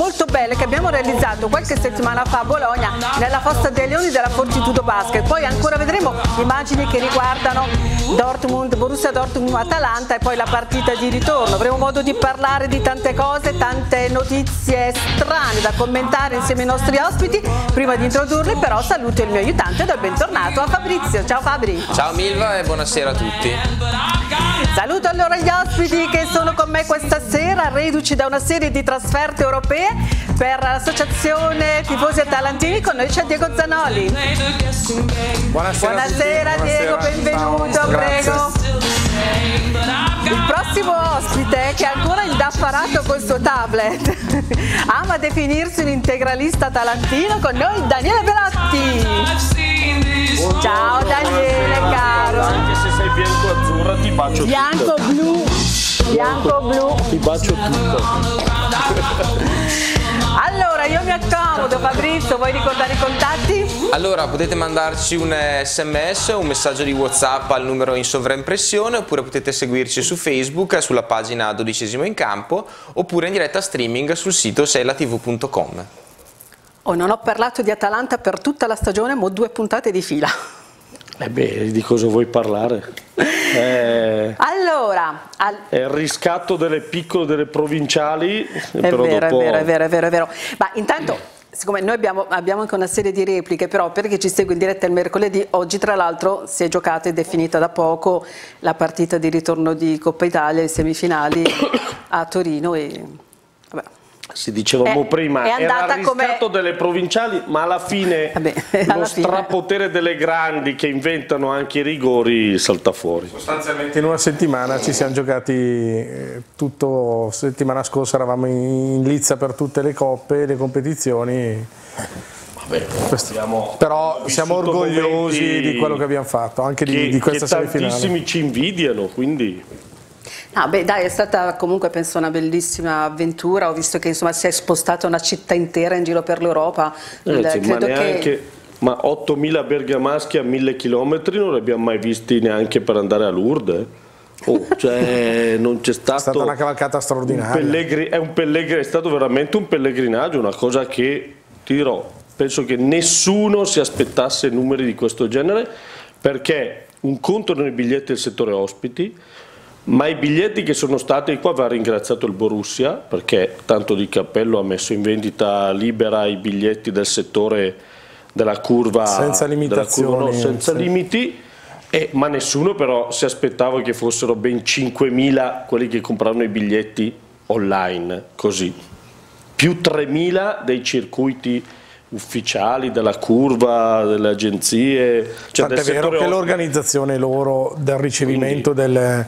molto belle che abbiamo realizzato qualche settimana fa a Bologna nella Fossa dei Leoni della Fortitudo Basket. Poi ancora vedremo immagini che riguardano Dortmund, Borussia Dortmund Atalanta e poi la partita di ritorno. Avremo modo di parlare di tante cose, tante notizie strane da commentare insieme ai nostri ospiti. Prima di introdurli però saluto il mio aiutante e do il bentornato a Fabrizio. Ciao Fabri. Ciao Milva e buonasera a tutti. Saluto allora gli ospiti che sono con me questa sera, reduci da una serie di trasferte europee per l'associazione Tifosi Atalantini. Con noi c'è Diego Zanoli. Buonasera, Buonasera Diego, benvenuto, prego. Il prossimo ospite che ha ancora indaffarato col suo tablet ama definirsi un integralista talantino con noi Daniele Belotti. Ciao Daniele caro. Anche se sei bianco-azzurra ti bacio Bianco tutto. blu, bianco blu. Ti bacio tutto. Allora io mi accomodo Fabrizio, vuoi ricordare i contatti? Allora potete mandarci un sms o un messaggio di whatsapp al numero in sovraimpressione oppure potete seguirci su Facebook sulla pagina dodicesimo in campo oppure in diretta streaming sul sito seilatv.com. Oh, non ho parlato di Atalanta per tutta la stagione, ma ho due puntate di fila. Eh beh, di cosa vuoi parlare? Eh, Allora, al- è il riscatto delle piccole, delle provinciali, È però vero, dopo... è vero, è vero, è vero, è vero. Ma intanto, siccome noi abbiamo, abbiamo anche una serie di repliche, però per chi ci segue in diretta il mercoledì, oggi tra l'altro si è giocata ed è finita da poco la partita di ritorno di Coppa Italia, le semifinali a Torino e... Si dicevamo È- prima, è era andata il riscatto come- delle provinciali, ma alla fine Vabbè, lo alla fine. strapotere delle grandi che inventano anche i rigori salta fuori. Sostanzialmente in una settimana ci siamo giocati eh, tutto, settimana scorsa eravamo in lizza per tutte le coppe, le competizioni, Vabbè, abbiamo però siamo orgogliosi di quello che abbiamo fatto, anche di, che, di questa che semifinale. tantissimi ci invidiano, quindi Ah, beh, dai, è stata comunque penso una bellissima avventura. Ho visto che insomma si è spostata una città intera in giro per l'Europa. Ragazzi, ma credo che neanche ma 8000 bergamaschi a 1000 km non li abbiamo mai visti neanche per andare a Lourdes. eh. Oh, cioè, non c'è stato È stata una cavalcata un straordinaria. pellegri- è, un pellegri- è stato veramente un pellegrinaggio, una cosa che ti dirò, penso che nessuno si aspettasse numeri di questo genere perché un conto erano i biglietti del settore ospiti, ma i biglietti che sono stati, qua va ringraziato il Borussia perché tanto di cappello ha messo in vendita libera i biglietti del settore della curva Senza della curva, no, limitazioni, senza sì. limiti. E- ma nessuno però si aspettava che fossero ben 5.000 quelli che compravano i biglietti online così. Più 3.000 dei circuiti ufficiali della curva delle agenzie. Cioè Tant'è vero che l'organizzazione loro del ricevimento del-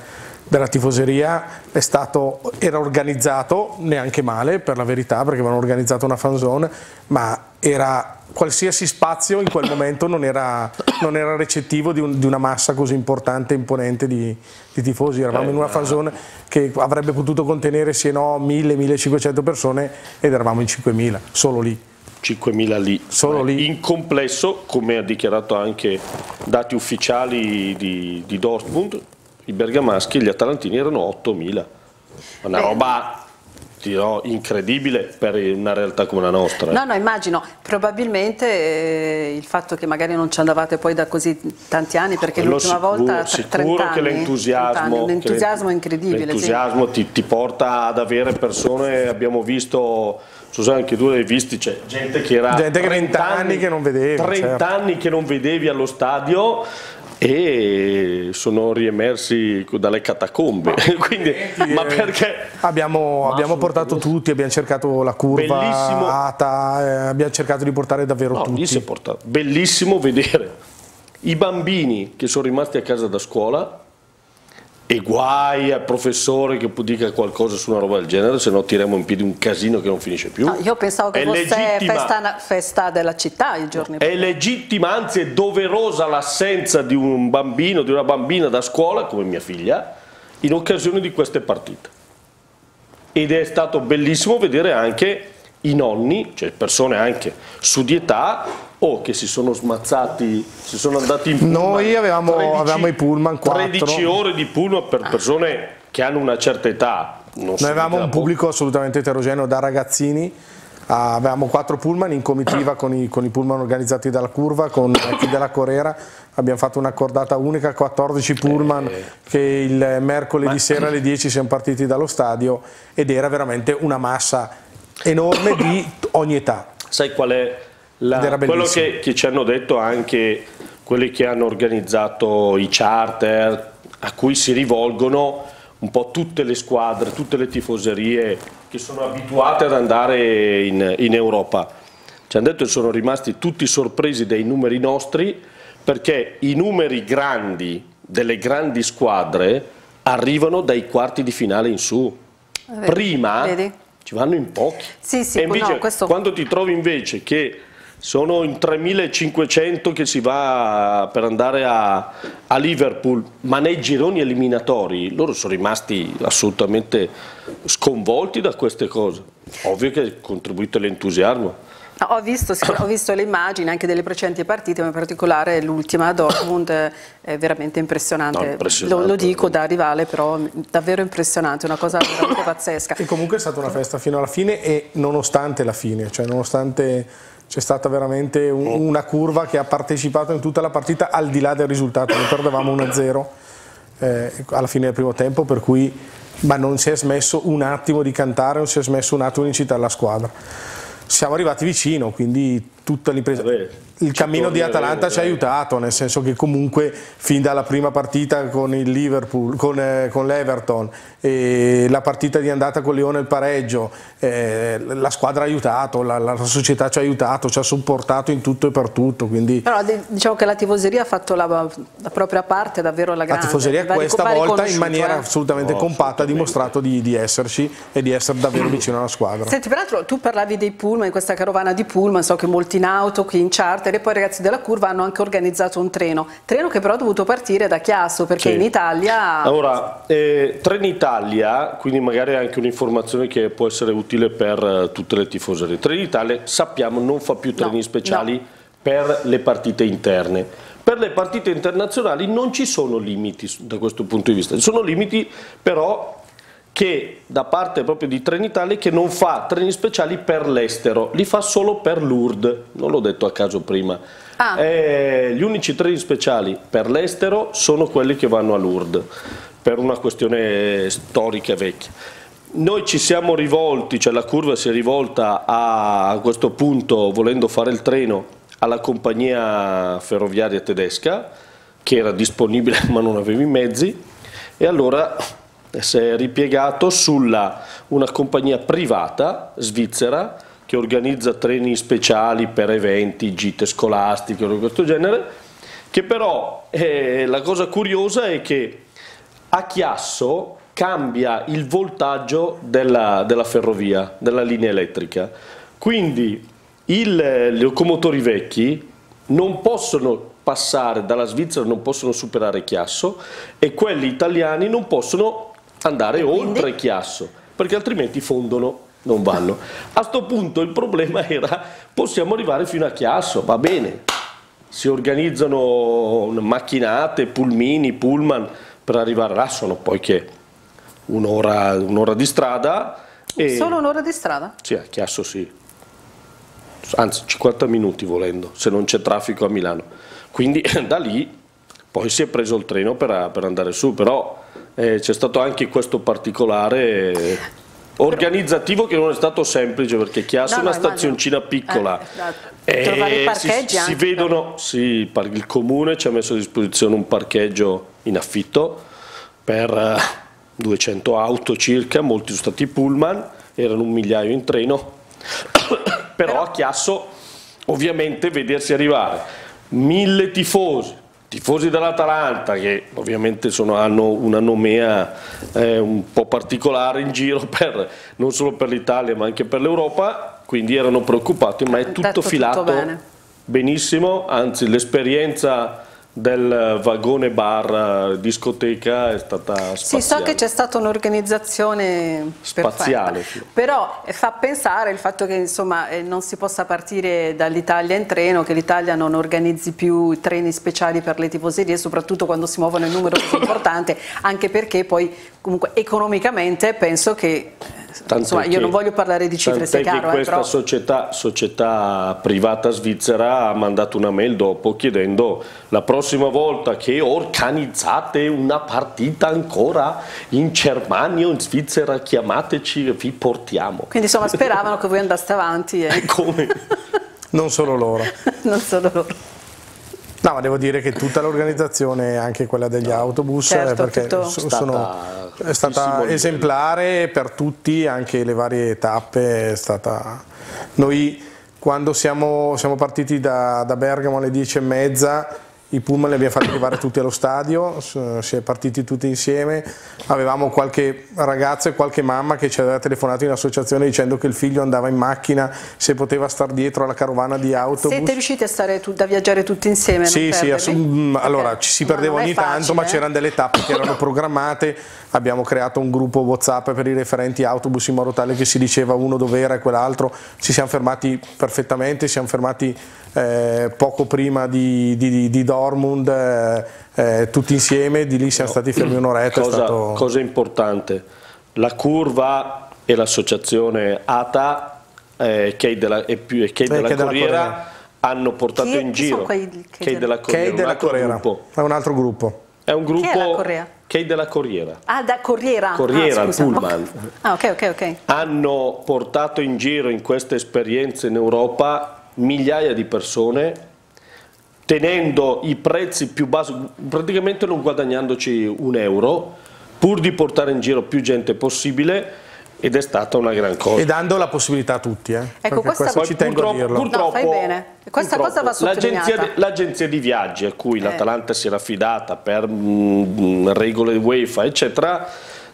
della tifoseria è stato, era organizzato neanche male per la verità perché avevano organizzato una fan zone ma era qualsiasi spazio in quel momento non era, non era recettivo di, un- di una massa così importante e imponente di, di tifosi eravamo Eh, in una fan zone che avrebbe potuto contenere sì e no 1000-1500 persone ed eravamo in 5000 solo lì 5.000 lì. Solo lì. In complesso, come ha dichiarato anche dati ufficiali di, di Dortmund, i bergamaschi e gli atalantini erano 8.000. Una Beh. roba, dirò, incredibile per una realtà come la nostra. No, no, immagino, probabilmente eh, il fatto che magari non ci andavate poi da così tanti anni, perché l'ultima volta sicuro 30 anni, che 30 l'entusiasmo, anni, un entusiasmo che incredibile. sì. l'entusiasmo ti, ti porta ad avere persone, abbiamo visto, Susanna anche tu l'hai visti, c'è gente che era Gente che 30 anni che non vedevi, 30 certo. anni che non vedevi allo stadio e sono riemersi dalle catacombe, Quindi, ma perché? Abbiamo, Ma abbiamo portato tutti, abbiamo cercato la curva Bellissimo. ATA, eh, abbiamo cercato di portare davvero No, lì si è tutti. Bellissimo vedere i bambini che sono rimasti a casa da scuola e guai al professore che dica qualcosa su una roba del genere, se no tiriamo in piedi un casino che non finisce più. No, io pensavo che È fosse legittima- festa, festa della città i giorni È legittima, anzi è doverosa l'assenza di un bambino, di una bambina da scuola, come mia figlia, in occasione di queste partite. ed è stato bellissimo vedere anche i nonni, cioè persone anche su di età o che si sono smazzati, si sono andati in pullman. Noi avevamo, 13, avevamo i pullman 4. 13 ore di pullman per persone che hanno una certa età. Noi avevamo un pubblico assolutamente eterogeneo da ragazzini Ah, avevamo quattro pullman in comitiva con i, con i, pullman organizzati dalla curva, con chi della Corera, abbiamo fatto una cordata unica, 14 pullman eh. che il mercoledì sera alle 10 siamo partiti dallo stadio ed era veramente una massa enorme di ogni età. Sai qual è la, quello che, che ci hanno detto anche quelli che hanno organizzato i charter a cui si rivolgono un po' tutte le squadre, tutte le tifoserie che sono abituate ad andare in, in Europa. Ci hanno detto che sono rimasti tutti sorpresi dai numeri nostri perché i numeri grandi delle grandi squadre arrivano dai quarti di finale in su. Prima Vedi? ci vanno in pochi. Sì, sì, e invece no, questo... quando ti trovi invece che sono in 3500 che si va per andare a, a, Liverpool, ma nei gironi eliminatori loro sono rimasti assolutamente sconvolti da queste cose. Ovvio che ha contribuito all'entusiasmo. Ho visto, ho visto, le immagini anche delle precedenti partite, ma in particolare l'ultima a Dortmund è veramente impressionante. No, impressionante. Lo, lo, dico da rivale, però davvero impressionante, una cosa veramente pazzesca. E comunque è stata una festa fino alla fine e nonostante la fine, cioè nonostante c'è stata veramente un, una curva che ha partecipato in tutta la partita al di là del risultato, noi perdevamo 1-0 eh, alla fine del primo tempo per cui ma non si è smesso un attimo di cantare, non si è smesso un attimo di incitare la squadra. Siamo arrivati vicino, quindi tutta l'impresa il cammino di Atalanta ci ha aiutato, nel senso che comunque fin dalla prima partita con il Liverpool, con, eh, con l'Everton, e la partita di andata con Lione il pareggio, eh, la squadra ha aiutato, la, la, società ci ha aiutato, ci ha supportato in tutto e per tutto. Quindi... Però diciamo che la tifoseria ha fatto la, la propria parte davvero la grande. La tifoseria questa volta in maniera eh? assolutamente oh, compatta ha dimostrato di, di, esserci e di essere davvero vicino alla squadra. Senti, peraltro tu parlavi dei pullman, questa carovana di pullman, so che molti in auto, qui in charter, e poi i ragazzi della curva hanno anche organizzato un treno, treno che però ha dovuto partire da Chiasso perché sì. in Italia... Allora, eh, Trenitalia, quindi magari anche un'informazione che può essere utile per eh, tutte le tifoserie, Trenitalia sappiamo non fa più treni no, speciali no. per le partite interne. Per le partite internazionali non ci sono limiti da questo punto di vista, ci sono limiti però che da parte proprio di Trenitalia che non fa treni speciali per l'estero, li fa solo per Lourdes, non l'ho detto a caso prima. Ah. Eh, gli unici treni speciali per l'estero sono quelli che vanno a Lourdes, per una questione storica vecchia. Noi ci siamo rivolti, cioè la curva si è rivolta a, a questo punto, volendo fare il treno, alla compagnia ferroviaria tedesca, che era disponibile ma non aveva i mezzi, e allora si è ripiegato sulla una compagnia privata svizzera che organizza treni speciali per eventi, gite scolastiche o di questo genere, che però eh, la cosa curiosa è che a Chiasso cambia il voltaggio della, della ferrovia, della linea elettrica. Quindi i locomotori vecchi non possono passare dalla Svizzera, non possono superare Chiasso e quelli italiani non possono andare oltre Chiasso, perché altrimenti fondono, non vanno. A questo punto il problema era possiamo arrivare fino a Chiasso, va bene, si organizzano macchinate, pulmini, pullman per arrivare là, sono poi che un'ora, un di strada. E... Solo un'ora di strada? Sì, a Chiasso sì, anzi 50 minuti volendo, se non c'è traffico a Milano. Quindi da lì poi si è preso il treno per, per andare su, però eh, c'è stato anche questo particolare eh, organizzativo che non è stato semplice perché Chiasso no, è una stazioncina immagino. piccola eh, trovare i parcheggi si, si vedono sì, il comune ci ha messo a disposizione un parcheggio in affitto per 200 eh, auto circa molti sono stati pullman erano un migliaio in treno. Però a Chiasso ovviamente vedersi arrivare mille tifosi tifosi dell'Atalanta che ovviamente sono, hanno una nomea eh, un po' particolare in giro per, non solo per l'Italia ma anche per l'Europa, quindi erano preoccupati, ma è tutto filato tutto benissimo, anzi l'esperienza del vagone bar discoteca è stata spaziale. Sì, so che c'è stata un'organizzazione spaziale, perfetta, però fa pensare il fatto che insomma, eh, non si possa partire dall'Italia in treno, che l'Italia non organizzi più treni speciali per le tifoserie, soprattutto quando si muovono in numero così importante, anche perché poi comunque economicamente penso che Insomma, io non voglio parlare di cifre, se chiaro. Che eh, questa però... società, società, privata svizzera ha mandato una mail dopo chiedendo la prossima volta che organizzate una partita ancora in Germania o in Svizzera chiamateci e vi portiamo. Quindi insomma speravano che voi andaste avanti. Eh. Come? non solo loro. non solo loro. No, ma devo dire che tutta l'organizzazione, anche quella degli no, autobus, certo, perché tutto... sono, è stata esemplare per tutti, anche le varie tappe. È stata... Noi quando siamo, siamo partiti da, da Bergamo alle 10 e mezza i pullman li abbiamo fatti arrivare tutti allo stadio, si è partiti tutti insieme, avevamo qualche ragazzo e qualche mamma che ci aveva telefonato in associazione dicendo che il figlio andava in macchina, se poteva star dietro alla carovana di autobus. Siete riusciti a, stare, a viaggiare tutti insieme? Sì, sì, assum- allora ci si perdeva ogni facile, tanto, ma c'erano delle tappe che erano programmate, abbiamo creato un gruppo Whatsapp per i referenti autobus in modo tale che si diceva uno dove era e quell'altro, ci siamo fermati perfettamente, siamo fermati eh, poco prima di, di, di Dortmund, eh, eh, tutti insieme, di lì siamo stati fermi un'oretta. Cosa, stato... cosa importante, la curva e l'associazione ATA eh, Kei della, e più, e Kei della, della Corriera hanno portato chi, in giro Kei, Kei della Corriera, Kei della Corriera. è un altro gruppo. È un gruppo Kei della Corriera. Ah, da Corriera. Corriera, ah, il Pullman. Ah, ok, ok, ok. Hanno portato in giro in queste esperienze in Europa migliaia di persone tenendo i prezzi più bassi, praticamente non guadagnandoci un euro, pur di portare in giro più gente possibile ed è stata una gran cosa. E dando la possibilità a tutti, eh? Ecco, questa questo ci tengo a dirlo. Purtroppo, no, fai bene. Questa cosa va sottolineata. L'agenzia di, viaggi a cui eh. l'Atalanta si era affidata per mh, mm, regole UEFA, eccetera,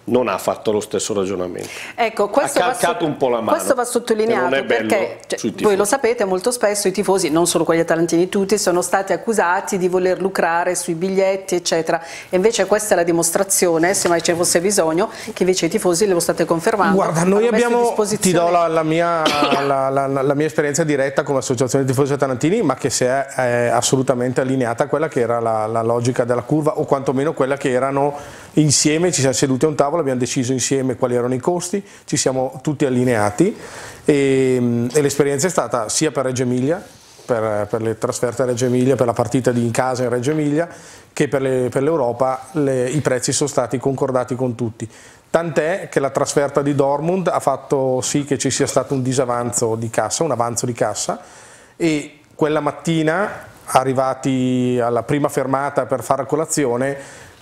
non ha fatto lo stesso ragionamento. Ecco, questo ha calcato va, un po' la mano. Questo va sottolineato perché cioè, voi lo sapete molto spesso i tifosi, non solo quelli atalantini tutti, sono stati accusati di voler lucrare sui biglietti eccetera e invece questa è la dimostrazione, se mai ce ne fosse bisogno, che invece i tifosi le lo state confermando. Guarda, noi abbiamo, ti do la, la, mia, la, la, mia, esperienza diretta come associazione di tifosi atalantini ma che si è, è assolutamente allineata a quella che era la logica della curva o quantomeno quella che erano insieme, ci siamo seduti a un tavolo abbiamo deciso insieme quali erano i costi, ci siamo tutti allineati e, e l'esperienza è stata sia per Reggio Emilia, per, per, le trasferte a Reggio Emilia, per la partita in casa in Reggio Emilia, che per, l'Europa i prezzi sono stati concordati con tutti. Tant'è che la trasferta di Dortmund ha fatto sì che ci sia stato un disavanzo di cassa, un avanzo di cassa e quella mattina arrivati alla prima fermata per fare colazione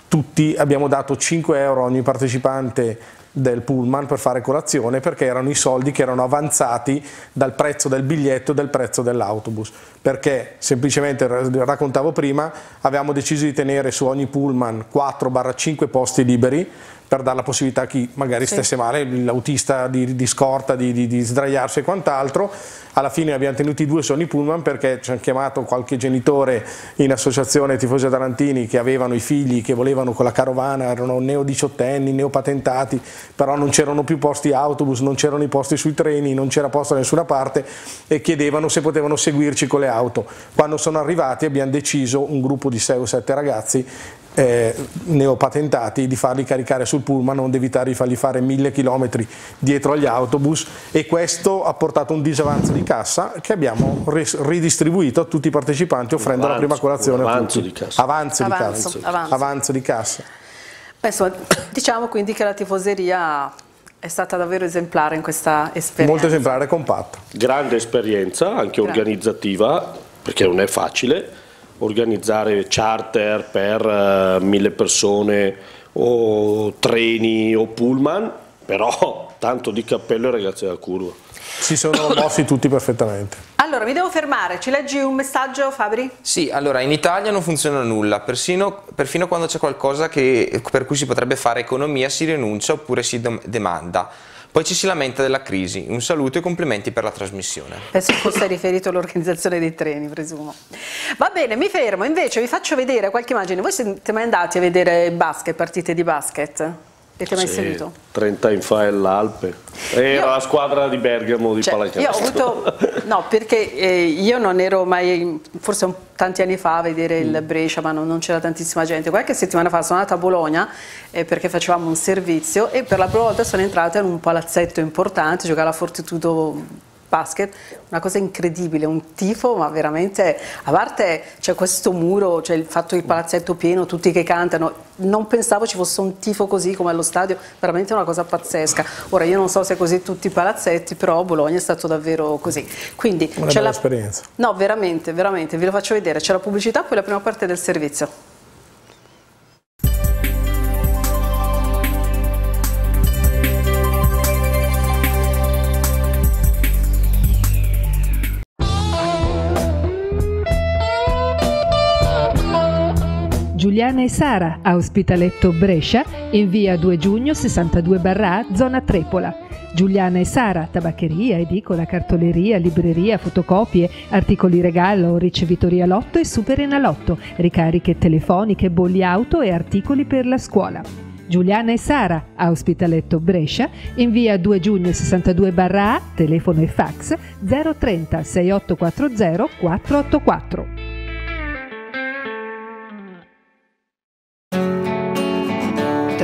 tutti abbiamo dato 5 euro a ogni partecipante del pullman per fare colazione perché erano i soldi che erano avanzati dal prezzo del biglietto e del prezzo dell'autobus. Perché semplicemente raccontavo prima avevamo deciso di tenere su ogni pullman 4-5 posti liberi per dare la possibilità a chi magari sì. stesse male, l'autista di, di, scorta, di, di, di sdraiarsi e quant'altro. Alla fine abbiamo tenuti due Sony Pullman perché ci hanno chiamato qualche genitore in associazione tifosi atalantini che avevano i figli che volevano con la carovana, erano neo diciottenni, neopatentati, però non c'erano più posti autobus, non c'erano i posti sui treni, non c'era posto da nessuna parte e chiedevano se potevano seguirci con le auto. Quando sono arrivati abbiamo deciso, un gruppo di 6 o 7 ragazzi, eh, neopatentati di farli caricare sul pullman, non di evitare di farli fare mille chilometri dietro agli autobus e questo ha portato un disavanzo di cassa che abbiamo ridistribuito a tutti i partecipanti offrendo avanzo, la prima colazione avanzo di cassa. Avanzo, avanzo, di, cassa. Avanzo. avanzo di cassa. Beh, insomma, diciamo quindi che la tifoseria è stata davvero esemplare in questa esperienza. Molto esemplare e compatta. Grande esperienza, anche Grande. organizzativa, perché non è facile organizzare charter per uh, mille persone o treni o pullman, però tanto di cappello ai ragazzi della curva. Si sono mossi tutti perfettamente. Allora, mi devo fermare, ci leggi un messaggio Fabri? Sì, allora in Italia non funziona nulla, persino, perfino quando c'è qualcosa che, per cui si potrebbe fare economia si rinuncia oppure si demanda. Poi ci si lamenta della crisi. Un saluto e complimenti per la trasmissione. Penso fosse riferito all'organizzazione dei treni, presumo. Va bene, mi fermo. Invece vi faccio vedere qualche immagine. Voi siete mai andati a vedere basket, partite di basket? Avete mai Sì, seguito? 30 anni fa è l'Alpe. Era Io- la squadra di Bergamo di Cioè, io ho pallacanestro. avuto, no, perché eh, io non ero mai, forse un- tanti anni fa a vedere il Brescia, ma non, non c'era tantissima gente. Qualche settimana fa sono andata a Bologna eh, perché facevamo un servizio e per la prima volta sono entrata in un palazzetto importante, giocare a Fortitudo Basket, una cosa incredibile, un tifo, ma veramente, a parte c'è questo muro, c'è il fatto del palazzetto pieno, tutti che cantano, non pensavo ci fosse un tifo così come allo stadio, veramente una cosa pazzesca. Ora io non so se è così tutti i palazzetti, però Bologna è stato davvero così. Quindi Una bella la... esperienza. No, veramente, veramente, ve lo faccio vedere, c'è la pubblicità, poi la prima parte del servizio. Giuliana e Sara a Ospitaletto Brescia in via 2 giugno 62 barra A, zona Trepola. Giuliana e Sara, tabaccheria, edicola, cartoleria, libreria, fotocopie, articoli regalo, ricevitoria lotto e super enalotto, ricariche telefoniche, bolli auto e articoli per la scuola. Giuliana e Sara a Ospitaletto Brescia in via 2 giugno 62 barra A, telefono e fax 030 6840 484.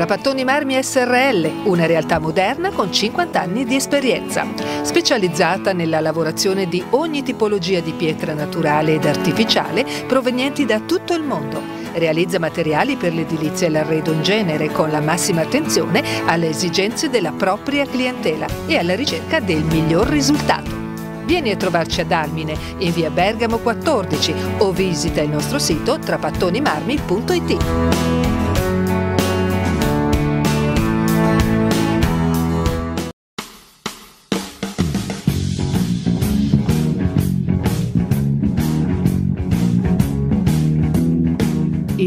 Trapattoni Marmi SRL, una realtà moderna con 50 anni di esperienza, specializzata nella lavorazione di ogni tipologia di pietra naturale ed artificiale provenienti da tutto il mondo. Realizza materiali per l'edilizia e l'arredo in genere con la massima attenzione alle esigenze della propria clientela e alla ricerca del miglior risultato. Vieni a trovarci ad Almine in via Bergamo 14 o visita il nostro sito trapattonimarmi.it.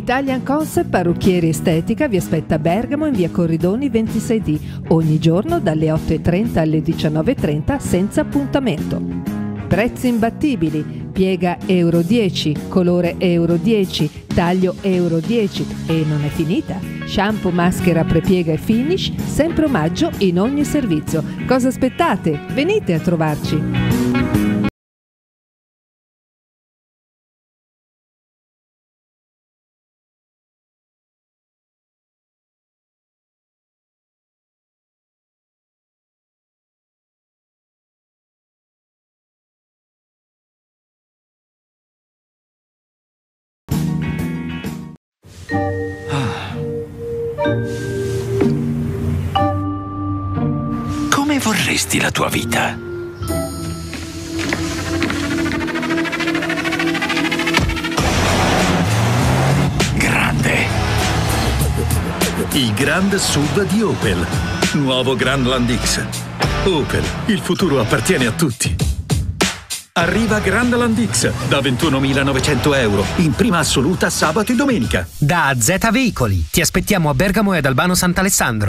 Italian Concept Parrucchieri Estetica vi aspetta a Bergamo in via Corridoni 26D ogni giorno dalle 8.30 alle 19.30 senza appuntamento. Prezzi imbattibili, piega Euro 10, colore Euro 10, taglio Euro 10 e non è finita. Shampoo, maschera, prepiega e finish, sempre omaggio in ogni servizio. Cosa aspettate? Venite a trovarci! Vorresti la tua vita? Grande. Il Grand Sub di Opel. Nuovo Grandland X. Opel, il futuro appartiene a tutti. Arriva Grandland X da 21.900 euro, in prima assoluta sabato e domenica. Da Z Veicoli. Ti aspettiamo a Bergamo e ad Albano Sant'Alessandro.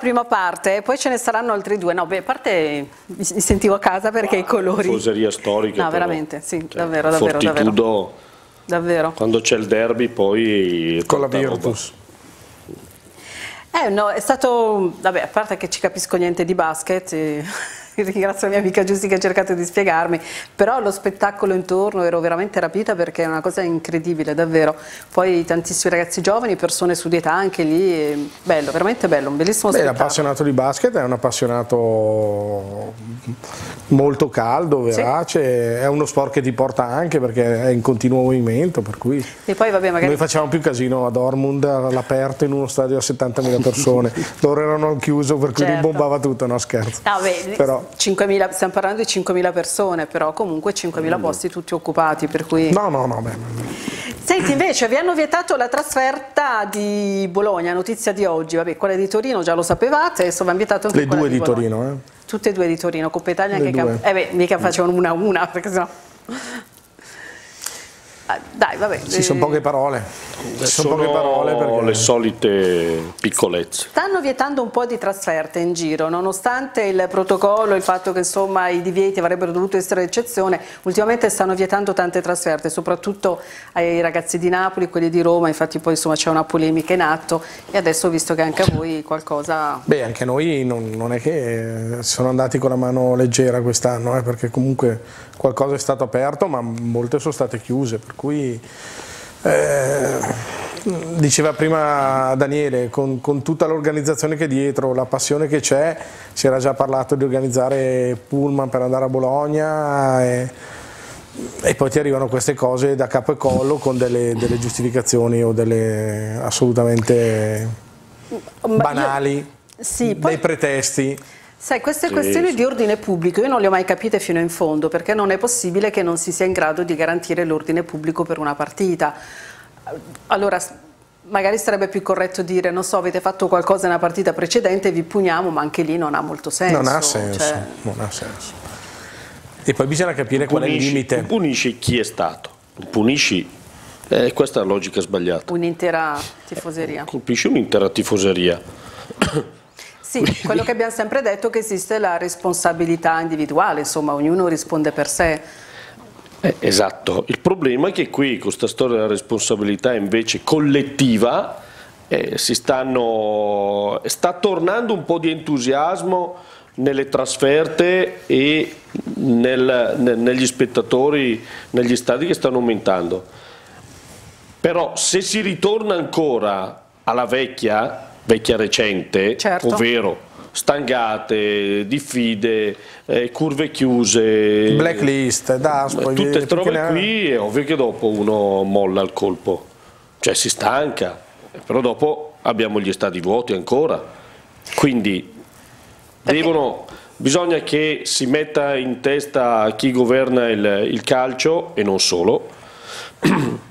Prima parte, poi ce ne saranno altri due. No, beh, a parte mi sentivo a casa perché i colori... Tifoseria storica. No, però. veramente, sì, Cioè, davvero, davvero, davvero. Davvero. quando c'è il derby poi... Con la. Virtus. Eh, no, è stato, vabbè, a parte che ci capisco niente di basket, e ringrazio la mia amica Giussi che ha cercato di spiegarmi, però lo spettacolo intorno ero veramente rapita perché è una cosa incredibile, davvero. Poi tantissimi ragazzi giovani, persone su di età anche lì, bello, veramente bello, un bellissimo Beh, spettacolo. l'appassionato di basket è un appassionato molto caldo, verace, è uno sport che ti porta anche perché è in continuo movimento, per cui E poi vabbè, magari noi facciamo più casino a Dortmund all'aperto in uno stadio a 70.000 persone, loro erano al chiuso per cui Certo. rimbombava tutto, no scherzo. No, beh, Però- 5.000 stiamo parlando di 5.000 persone, però comunque 5.000 posti tutti occupati, per cui... No, no, no, beh, Senti, invece vi hanno vietato la trasferta di Bologna, notizia di oggi, vabbè, quella di Torino già lo sapevate, adesso vi hanno vietato anche le due di Bologna. Torino, eh. Tutte e due di Torino, Coppa Italia Le Camp- due. Eh beh, mica facevano una a una, perché sennò... Ah, Dai, vabbè. Ci sono eh, poche parole, ci sono poche parole perché... le solite piccolezze. Stanno vietando un po' di trasferte in giro, nonostante il protocollo, il fatto che insomma i divieti avrebbero dovuto essere eccezione, ultimamente stanno vietando tante trasferte, soprattutto ai ragazzi di Napoli, quelli di Roma, infatti poi insomma c'è una polemica in atto e adesso ho visto che anche a voi qualcosa... Beh, anche noi non, non è che eh, sono andati con la mano leggera quest'anno, eh, perché comunque qualcosa è stato aperto, ma molte sono state chiuse, per cui eh, diceva prima Daniele, con, con tutta l'organizzazione che è dietro, la passione che c'è, si era già parlato di organizzare pullman per andare a Bologna e, e poi ti arrivano queste cose da capo e collo con delle, delle giustificazioni o delle assolutamente Ma io- banali, Sì, poi- dei pretesti. Sai, queste Sì, questioni sì. di ordine pubblico io non le ho mai capite fino in fondo, perché non è possibile che non si sia in grado di garantire l'ordine pubblico per una partita. Allora, magari sarebbe più corretto dire, non so, avete fatto qualcosa nella partita precedente, vi puniamo, ma anche lì non ha molto senso. Non ha senso, cioè- non ha senso. E poi bisogna capire qual è il Punisci, limite. tu punisci chi è stato, non punisci, eh, questa è la logica sbagliata. un'intera tifoseria. Colpisci un'intera tifoseria. Sì, quello che abbiamo sempre detto è che esiste la responsabilità individuale, insomma, ognuno risponde per sé. Eh, esatto, il problema è che qui con questa storia della responsabilità invece collettiva eh, si stanno, sta tornando un po' di entusiasmo nelle trasferte e nel- ne- negli spettatori, negli stadi che stanno aumentando. Però se si ritorna ancora alla vecchia, vecchia recente, Certo. ovvero stangate, diffide, eh, curve chiuse, Blacklist, DAS, ma poi tutte queste perché robe ne- qui è ovvio che dopo uno molla il colpo, cioè si stanca, però dopo abbiamo gli stati vuoti ancora, quindi devono, bisogna che si metta in testa a chi governa il, il calcio e non solo,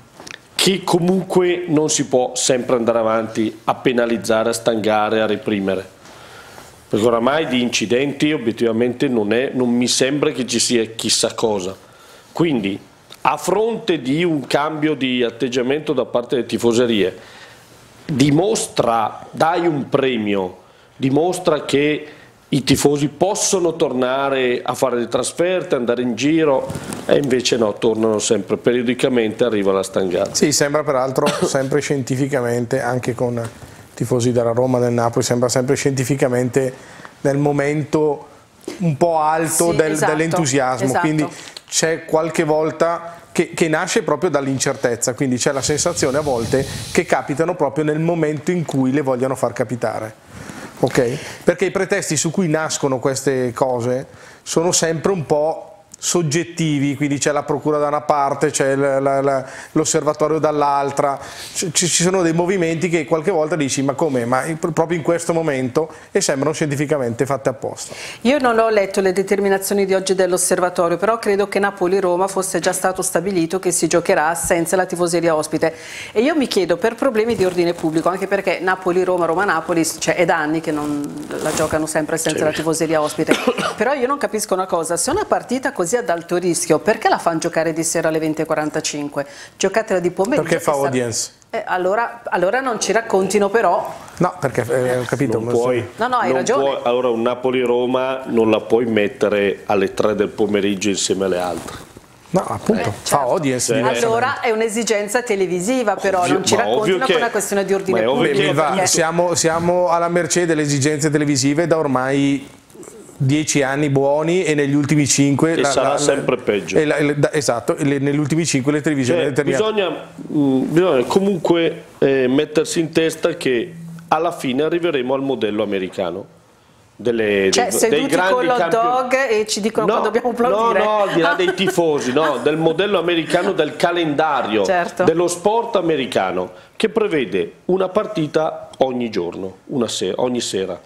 che comunque non si può sempre andare avanti a penalizzare, a stangare, a reprimere. Perché oramai di incidenti obiettivamente non, è, non mi sembra che ci sia chissà cosa. Quindi, a fronte di un cambio di atteggiamento da parte delle tifoserie, dimostra, dai un premio, dimostra che i tifosi possono tornare a fare le trasferte, andare in giro, e invece no, tornano sempre periodicamente, arriva la stangata. Sì, sembra peraltro sempre scientificamente, anche con tifosi della Roma del Napoli, sembra sempre scientificamente nel momento un po' alto Sì, del- esatto, dell'entusiasmo, esatto. quindi c'è qualche volta che, che nasce proprio dall'incertezza, quindi c'è la sensazione a volte che capitano proprio nel momento in cui le vogliono far capitare. Ok? Perché i pretesti su cui nascono queste cose sono sempre un po' soggettivi, quindi c'è la procura da una parte, c'è l'osservatorio dall'altra, ci, sono dei movimenti che qualche volta dici ma come? Ma proprio in questo momento e sembrano scientificamente fatte apposta. Io non ho letto le determinazioni di oggi dell'osservatorio, però credo che Napoli-Roma fosse già stato stabilito che si giocherà senza la tifoseria ospite. E io mi chiedo per problemi di ordine pubblico, anche perché Napoli-Roma, Roma-Napoli, cioè è da anni che non la giocano sempre senza Sì. la tifoseria ospite. Però io non capisco una cosa, se una partita così così ad alto rischio, perché la fanno giocare di sera alle 20.45? Giocatela di pomeriggio. Perché fa audience? Eh, allora, allora non ci raccontino però. No, perché eh, ho capito. Non puoi, No, no, hai non ragione. puoi- allora un Napoli-Roma non la puoi mettere alle 3 del pomeriggio insieme alle altre. No, appunto, fa certo. audience. Eh, diversamente. Allora è un'esigenza televisiva, però Ovvio- non ci ovvio che è una questione di ordine pubblico. siamo, siamo alla mercé delle esigenze televisive da ormai dieci anni buoni e negli ultimi cinque E sarà sempre peggio. e la- e la- esatto, e le- negli ultimi cinque le televisioni Cioè, determinate. bisogna, mh, bisogna comunque eh, mettersi in testa che alla fine arriveremo al modello americano. Delle, Cioè, dei, dei seduti grandi con l'hot campioni- dog e ci dicono quando dobbiamo applaudire. No, no, al di là dei tifosi, no, del modello americano del calendario, Certo. dello sport americano, che prevede una partita ogni giorno, una sera, ogni sera.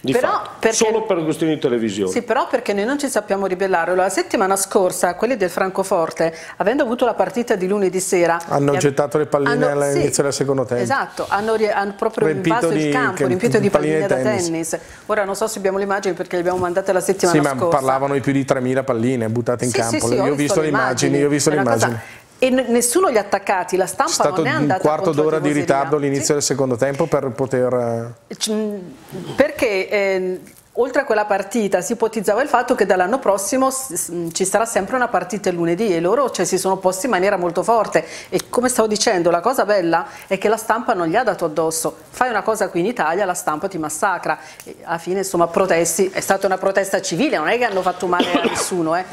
Di Però fatto, perché- solo per questioni di televisione. Sì, però perché noi non ci sappiamo ribellare. La settimana scorsa, quelli del Francoforte, avendo avuto la partita di lunedì sera, Hanno gli- gettato le palline all'inizio del secondo tempo. Esatto, hanno, hanno proprio Riempito invaso il di- campo, che- riempito di palline, palline da tennis. tennis. Ora non so se abbiamo le immagini perché le abbiamo mandate la settimana Sì, ma scorsa. parlavano di più di 3.000 palline buttate in Sì, campo. sì, sì, io ho visto le immagini, io ho visto le immagini. E nessuno li ha attaccati, la C'è stampa stato non è un andata quarto contro la d'ora di ritardo all'inizio Sì. del secondo tempo per poter... eh, Perché eh, oltre a quella partita si ipotizzava il fatto che dall'anno prossimo ci sarà sempre una partita il lunedì e loro cioè, si sono posti in maniera molto forte e come stavo dicendo la cosa bella è che la stampa non gli ha dato addosso fai una cosa qui in Italia la stampa ti massacra e alla fine insomma protesti è stata una protesta civile non è che hanno fatto male a nessuno eh.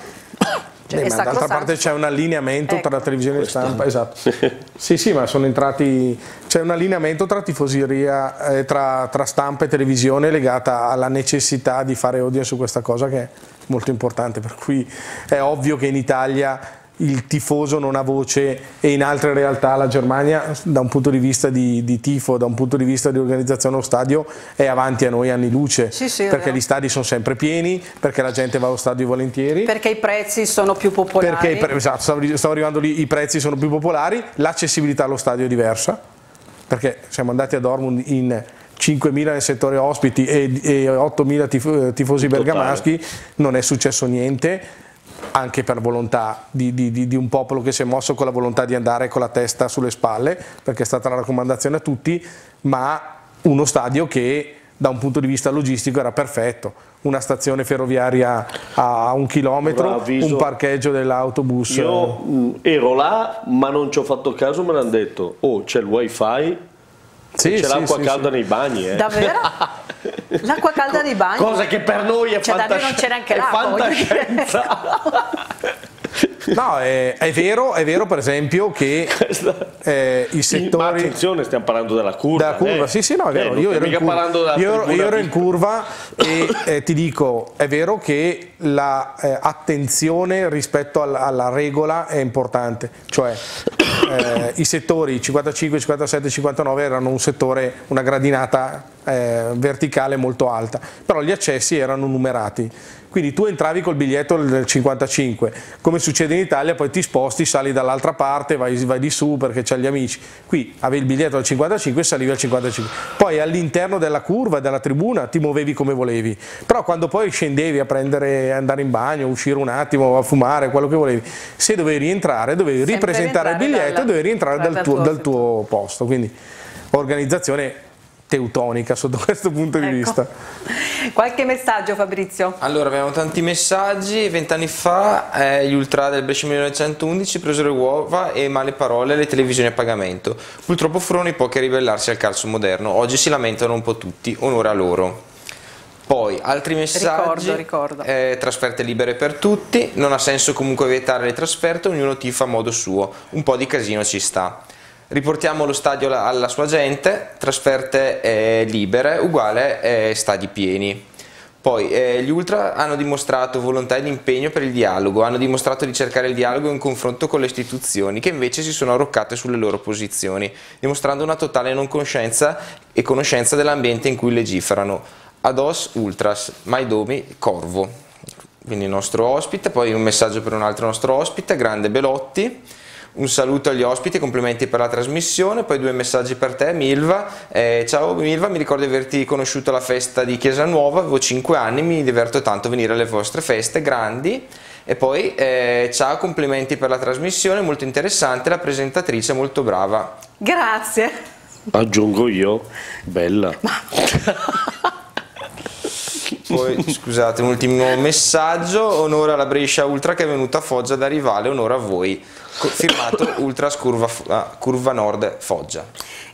Cioè, Beh, d'altra parte c'è un allineamento Ecco. tra televisione e stampa, esatto. sì, sì, ma sono entrati. C'è un allineamento tra tifoseria, eh, tra, tra stampa e televisione legata alla necessità di fare audience su questa cosa che è molto importante. Per cui è ovvio che in Italia il tifoso non ha voce e in altre realtà la Germania da un punto di vista di, di tifo, da un punto di vista di organizzazione allo stadio è avanti a noi anni luce Sì, sì, perché gli stadi sono sempre pieni, perché la gente va allo stadio volentieri. perché i prezzi sono più popolari Perché esatto, stavo, stavo arrivando lì, i prezzi sono più popolari, l'accessibilità allo stadio è diversa, perché siamo andati a Dortmund in 5.000 nel settore ospiti e, e 8.000 tif- tifosi Totale. bergamaschi, non è successo niente, anche per volontà di, di- di- un popolo che si è mosso con la volontà di andare con la testa sulle spalle, perché è stata la raccomandazione a tutti, ma uno stadio che da un punto di vista logistico era perfetto. Una stazione ferroviaria a un chilometro, Bravissimo. un parcheggio dell'autobus. Io mh, ero là, ma non ci ho fatto caso, me l'hanno detto, oh c'è il wifi, Sì, c'è sì, l'acqua sì, calda sì. nei bagni. Eh. davvero? l'acqua calda nei bagni Cosa che per noi è, Cioè, da noi non neanche è l'acqua, fantascienza. No, è, è vero, è vero per esempio che eh, i Ma settori... attenzione, stiamo parlando della curva. Dalla curva, eh. sì, sì, no, è vero. Eh, io, ero in mica curva, parlando della io, io ero in curva e eh, ti dico, è vero che l'attenzione rispetto alla, alla regola è importante, cioè eh, i settori 55, 57, 59 erano un settore, una gradinata eh, verticale molto alta, però gli accessi erano numerati. Quindi tu entravi col biglietto del 55, come succede in Italia, poi ti sposti, sali dall'altra parte, vai, vai di su perché c'hai gli amici. Qui avevi il biglietto al 55 e salivi al 55. Poi all'interno della curva, della tribuna, ti muovevi come volevi. Però quando poi scendevi a prendere, andare in bagno, uscire un attimo, a fumare, quello che volevi, se dovevi rientrare, dovevi Sempre ripresentare il biglietto e dal- dovevi rientrare dal tuo dal tuo posto. Quindi organizzazione teutonica sotto questo punto di Ecco. vista. Qualche messaggio Fabrizio? Allora, abbiamo tanti messaggi. Vent'anni fa eh, gli ultra del Brescia 1911 presero uova e male parole alle televisioni a pagamento. Purtroppo furono i pochi a ribellarsi al calcio moderno. Oggi si lamentano un po' tutti, onore a loro. Poi, altri messaggi. Ricordo, ricordo. eh, trasferte libere per tutti. Non ha senso comunque vietare le trasferte, ognuno tifa a modo suo. Un po' di casino ci sta. Riportiamo lo stadio alla, sua gente, trasferte eh, libere, uguale eh, stadi pieni. Poi eh, gli ultra hanno dimostrato volontà ed impegno per il dialogo, hanno dimostrato di cercare il dialogo in confronto con le istituzioni che invece si sono arroccate sulle loro posizioni, dimostrando una totale non conoscenza e conoscenza dell'ambiente in cui legiferano. Ados Ultras, Maidomi, Corvo. Quindi il nostro ospite, poi un messaggio per un altro nostro ospite, grande Belotti. Un saluto agli ospiti, complimenti per la trasmissione, poi due messaggi per te Milva. Eh, ciao Milva, mi ricordo di averti conosciuto alla festa di Chiesa Nuova, avevo 5 anni, mi diverto tanto a venire alle vostre feste grandi. E poi, eh, ciao, complimenti per la trasmissione, molto interessante, la presentatrice molto brava. Grazie. Aggiungo io, bella. Poi, scusate, un ultimo messaggio, onore alla Brescia Ultra che è venuta a Foggia da rivale, onore a voi. Firmato Ultras Curva, ah, Curva Nord Foggia.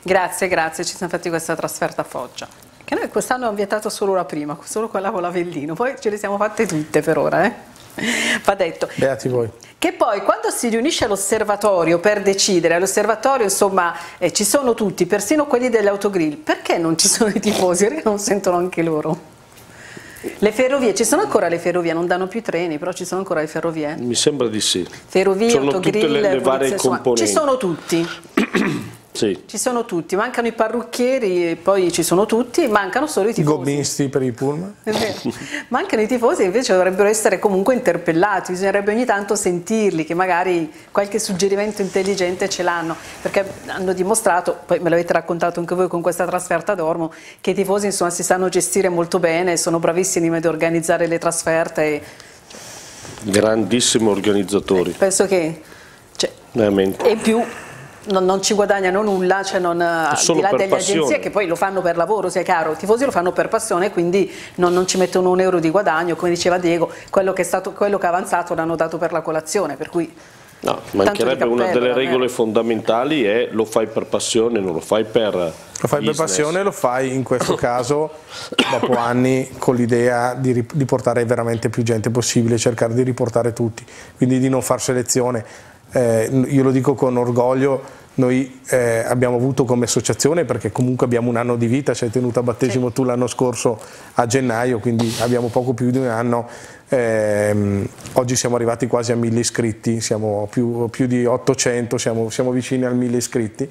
Grazie, grazie, ci siamo fatti questa trasferta a Foggia. Che noi quest'anno abbiamo vietato solo la prima, solo quella con l'Avellino, poi ce le siamo fatte tutte per ora, eh? Va detto. Beati voi. Che poi quando si riunisce l'osservatorio per decidere, all'osservatorio insomma eh, ci sono tutti, persino quelli dell'autogrill, perché non ci sono i tifosi? Perché non sentono anche loro? Le ferrovie, ci sono ancora le ferrovie, non danno più treni, però ci sono ancora le ferrovie? Mi sembra di sì. Ferrovie, Sono autogrill, tutte le, le varie componenti. ci sono tutti. Sì. Ci sono tutti, mancano i parrucchieri, e poi ci sono tutti, mancano solo i I tifosi. gommisti per i pullman. Mancano i tifosi invece dovrebbero essere comunque interpellati, bisognerebbe ogni tanto sentirli, che magari qualche suggerimento intelligente ce l'hanno, perché hanno dimostrato, poi me l'avete raccontato anche voi con questa trasferta d'Ormo, che i tifosi insomma si sanno gestire molto bene, sono bravissimi ad organizzare le trasferte e Grandissimi organizzatori, penso che cioè, veramente. e in più non, non ci guadagnano nulla, cioè non, al solo di là per delle passione. agenzie che poi lo fanno per lavoro, sia chiaro, i tifosi lo fanno per passione, quindi non, non ci mettono un euro di guadagno, come diceva Diego, quello che è, stato, quello che è avanzato l'hanno dato per la colazione, per cui No, mancherebbe una delle davvero. regole fondamentali è lo fai per passione, non lo fai per Lo fai per business. passione, lo fai in questo caso dopo anni con l'idea di, di portare veramente più gente possibile, cercare di riportare tutti, quindi di non far selezione. Eh, io lo dico con orgoglio, noi eh, abbiamo avuto come associazione, perché comunque abbiamo un anno di vita, ci hai tenuto a battesimo tu l'anno scorso a gennaio, quindi abbiamo poco più di un anno. Ehm, oggi siamo arrivati quasi a mille iscritti, siamo più, più di 800, siamo, siamo vicini al mille iscritti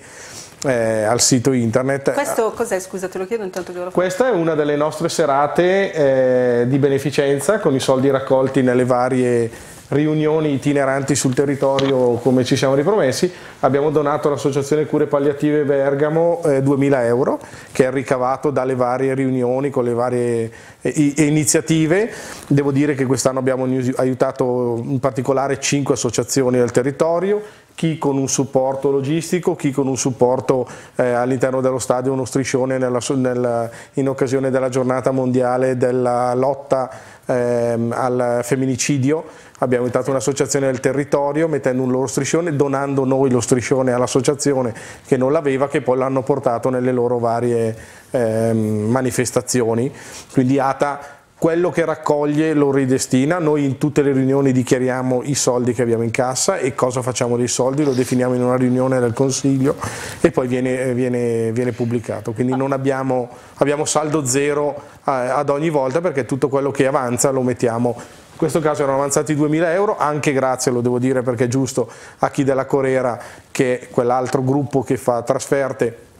eh, al sito internet. questo cos'è? Scusa, te lo chiedo intanto che lo faccio. Questa è una delle nostre serate eh, di beneficenza con i soldi raccolti nelle varie riunioni itineranti sul territorio come ci siamo ripromessi. Abbiamo donato all'Associazione Cure Palliative Bergamo eh, 2000 euro che è ricavato dalle varie riunioni con le varie eh, iniziative. Devo dire che quest'anno abbiamo aiutato in particolare 5 associazioni del territorio chi con un supporto logistico, chi con un supporto eh, all'interno dello stadio, uno striscione nella- nel- in occasione della giornata mondiale della lotta ehm, al femminicidio. Abbiamo aiutato un'associazione del territorio mettendo un loro striscione, donando noi lo striscione all'associazione che non l'aveva, che poi l'hanno portato nelle loro varie ehm, manifestazioni. Quindi ATA quello che raccoglie lo ridestina, noi in tutte le riunioni dichiariamo i soldi che abbiamo in cassa e cosa facciamo dei soldi, lo definiamo in una riunione del Consiglio e poi viene, viene- viene pubblicato, quindi non abbiamo, abbiamo saldo zero eh, ad ogni volta perché tutto quello che avanza lo mettiamo. In questo caso erano avanzati 2000 euro, anche grazie, lo devo dire perché è giusto, a chi della Corera, che è quell'altro gruppo che fa trasferte,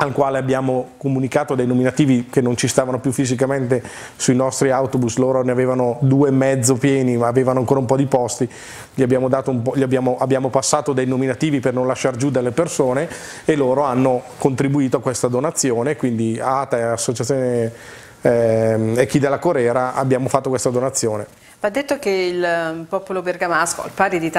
al quale abbiamo comunicato dei nominativi che non ci stavano più fisicamente sui nostri autobus, loro ne avevano due e mezzo pieni ma avevano ancora un po' di posti, gli abbiamo, po', gli abbiamo, abbiamo passato dei nominativi per non lasciare giù delle persone e loro hanno contribuito a questa donazione, quindi ATA e Associazione ehm, e chi della Corera abbiamo fatto questa donazione. Va detto che il eh, popolo bergamasco, al pari di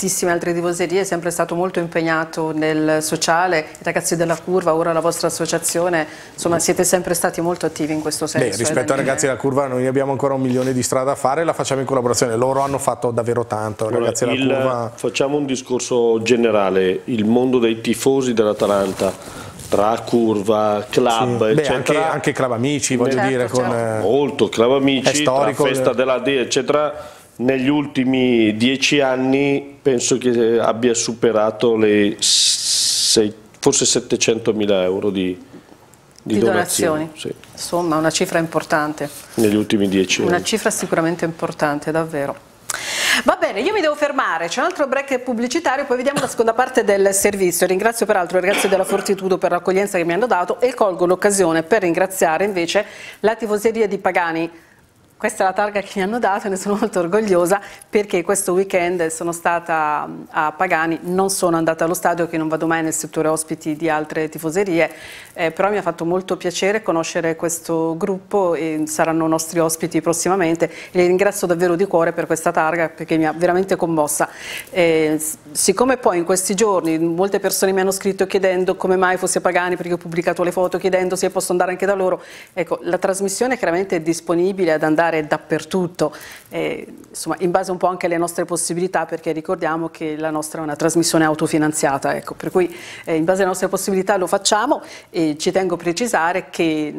tantissime altre tifoserie, è sempre stato molto impegnato nel sociale. I ragazzi della curva, ora la vostra associazione, insomma siete sempre stati molto attivi in questo senso. Beh, eh, rispetto ai ragazzi della curva noi abbiamo ancora un milione di strada da fare, la facciamo in collaborazione, loro hanno fatto davvero tanto, ragazzi della Il- curva... Facciamo un discorso generale, il mondo dei tifosi dell'Atalanta, tra curva, club, Sì. Beh, eccetera. anche, anche Club Amici, voglio Certo, dire, con, certo. eh, molto club È amici, storico, festa della D, eccetera. Negli ultimi dieci anni penso che abbia superato le sei- forse 700 mila euro di, di Di donazioni, donazioni. sì, Insomma, una cifra importante. negli ultimi dieci Una anni. cifra sicuramente importante, davvero. Va bene, io mi devo fermare, c'è un altro break pubblicitario, poi vediamo la seconda parte del servizio. Ringrazio peraltro i ragazzi della Fortitudo per l'accoglienza che mi hanno dato e colgo l'occasione per ringraziare invece la tifoseria di Pagani Questa è la targa che mi hanno dato e ne sono molto orgogliosa perché questo weekend sono stata a Pagani, non sono andata allo stadio che non vado mai nel settore ospiti di altre tifoserie, eh, però mi ha fatto molto piacere conoscere questo gruppo e saranno nostri ospiti prossimamente e li ringrazio davvero di cuore per questa targa perché mi ha veramente commossa. Eh, siccome poi in questi giorni molte persone mi hanno scritto chiedendo come mai fosse Pagani perché ho pubblicato le foto chiedendo se posso andare anche da loro, ecco la trasmissione chiaramente è disponibile ad andare andare dappertutto, eh, insomma, in base un po' anche alle nostre possibilità, perché ricordiamo che la nostra è una trasmissione autofinanziata, ecco, per cui eh, in base alle nostre possibilità lo facciamo e ci tengo a precisare che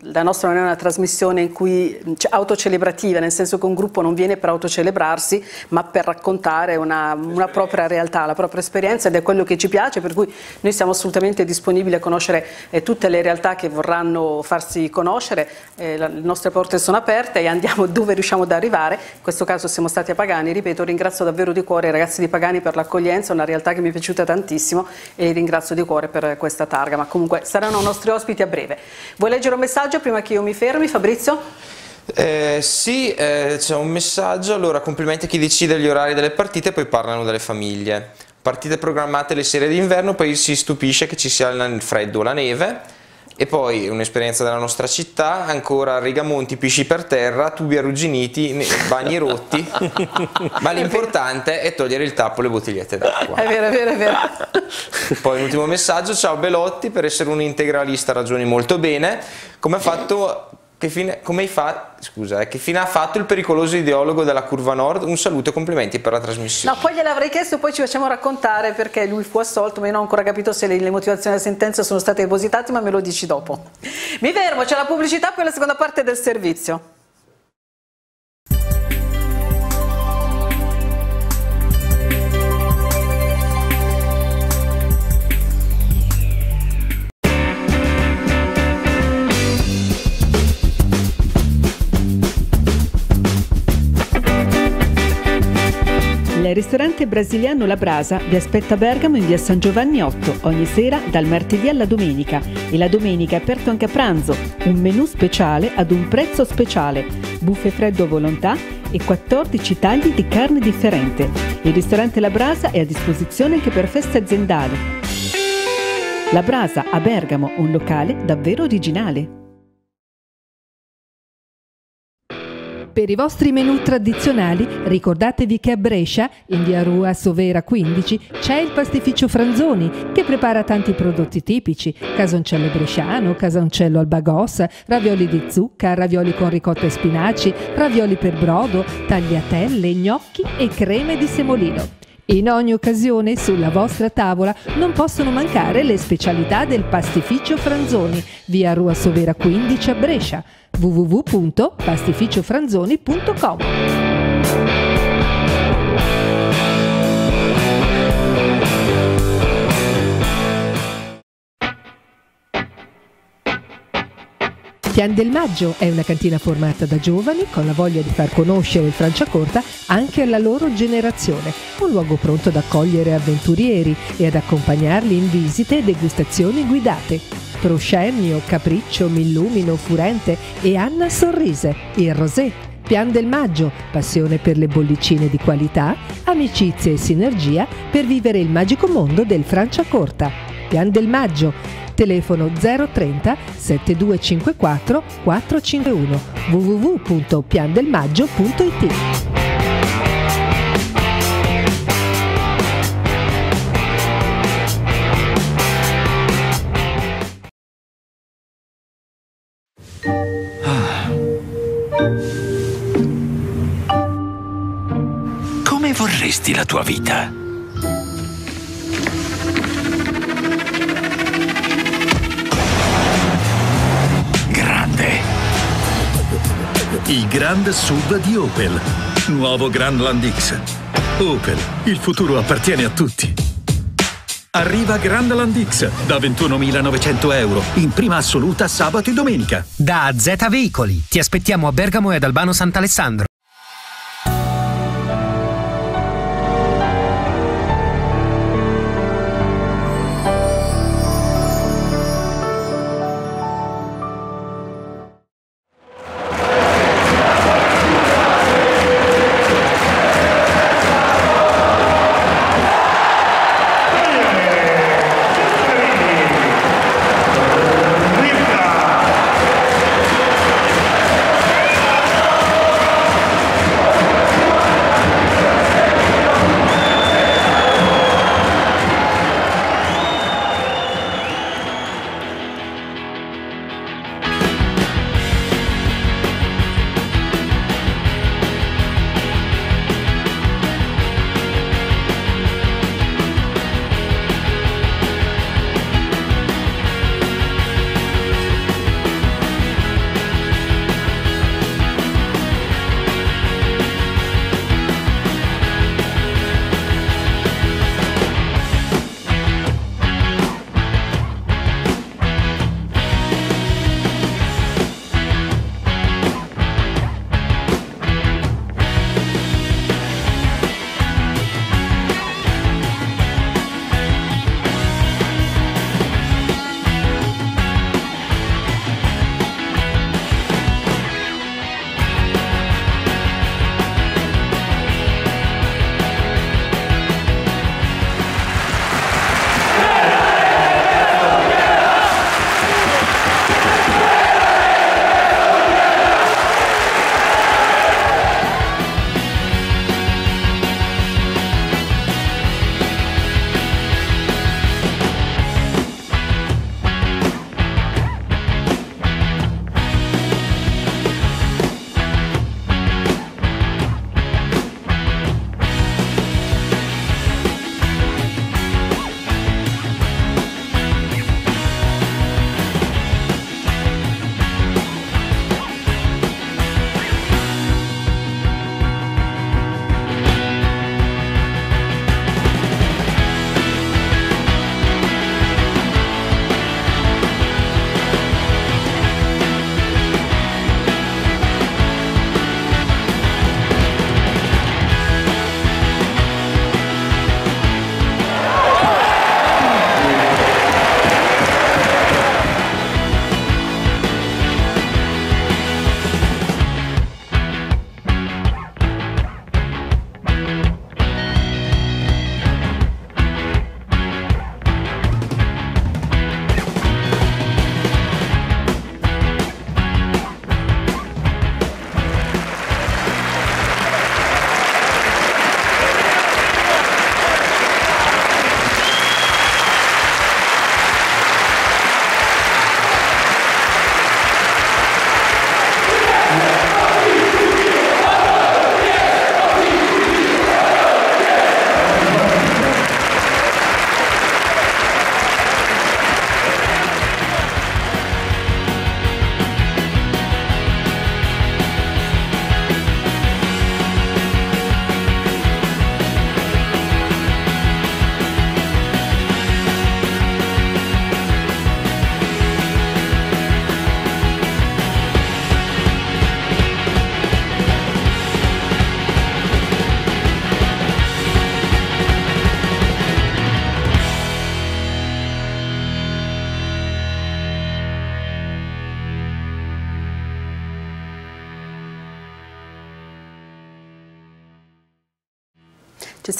la nostra non è una trasmissione in cui, cioè, autocelebrativa, nel senso che un gruppo non viene per autocelebrarsi, ma per raccontare una, una propria realtà, la propria esperienza ed è quello che ci piace, per cui noi siamo assolutamente disponibili a conoscere eh, tutte le realtà che vorranno farsi conoscere, eh, le nostre porte sono aperte e andiamo dove riusciamo ad arrivare, in questo caso siamo stati a Pagani, ripeto ringrazio davvero di cuore i ragazzi di Pagani per l'accoglienza, una realtà che mi è piaciuta tantissimo e ringrazio di cuore per questa targa, ma comunque saranno nostri ospiti a breve. Vuoi leggere un messaggio prima che io mi fermi Fabrizio? Eh, sì, eh, c'è un messaggio, allora complimenti a chi decide gli orari delle partite poi parlano delle famiglie. Partite programmate le serie d'inverno, poi si stupisce che ci sia il freddo la neve e poi un'esperienza della nostra città, ancora Rigamonti, pisci per terra, tubi arrugginiti, bagni rotti, ma l'importante è togliere il tappo e le bottigliette d'acqua. È vero, è vero, è vero. Poi un ultimo messaggio, ciao Belotti, per essere un integralista ragioni molto bene, come ha fatto che fine, fa, scusa, eh, che fine, ha fatto il pericoloso ideologo della curva nord? Un saluto e complimenti per la trasmissione. No, poi gliel'avrei chiesto poi ci facciamo raccontare perché lui fu assolto, ma io non ho ancora capito se le, le motivazioni della sentenza sono state depositate, ma me lo dici dopo. Mi fermo, c'è la pubblicità, poi la seconda parte del servizio. Il ristorante brasiliano La Brasa vi aspetta a Bergamo in via San Giovanni 8 ogni sera dal martedì alla domenica e la domenica è aperto anche a pranzo, un menù speciale ad un prezzo speciale, buffet freddo a volontà e 14 tagli di carne differente. Il ristorante La Brasa è a disposizione anche per feste aziendali. La Brasa a Bergamo, un locale davvero originale. Per i vostri menù tradizionali ricordatevi che a Brescia, in via Rua Sovera 15, c'è il pastificio Franzoni che prepara tanti prodotti tipici, casoncello bresciano, casoncello al bagos, ravioli di zucca, ravioli con ricotta e spinaci, ravioli per brodo, tagliatelle, gnocchi e creme di semolino. In ogni occasione sulla vostra tavola non possono mancare le specialità del pastificio Franzoni, via Rua Sovera 15 a Brescia www.pastificiofranzoni.com. Pian del Maggio è una cantina formata da giovani con la voglia di far conoscere il Franciacorta anche alla loro generazione, un luogo pronto ad accogliere avventurieri e ad accompagnarli in visite e degustazioni guidate. Proscenio, Capriccio, Millumino, Furente e Anna Sorrise, il Rosé. Pian del Maggio, passione per le bollicine di qualità, amicizia e sinergia per vivere il magico mondo del Franciacorta. Pian del Maggio, telefono 030 7254 451 www.piandelmaggio.it vorresti la tua vita? Il Grand SUV di Opel. Nuovo Grandland X. Opel, il futuro appartiene a tutti. Arriva Grandland X da 21.900 euro in prima assoluta sabato e domenica. Da Z Veicoli. Ti aspettiamo a Bergamo e ad Albano Sant'Alessandro.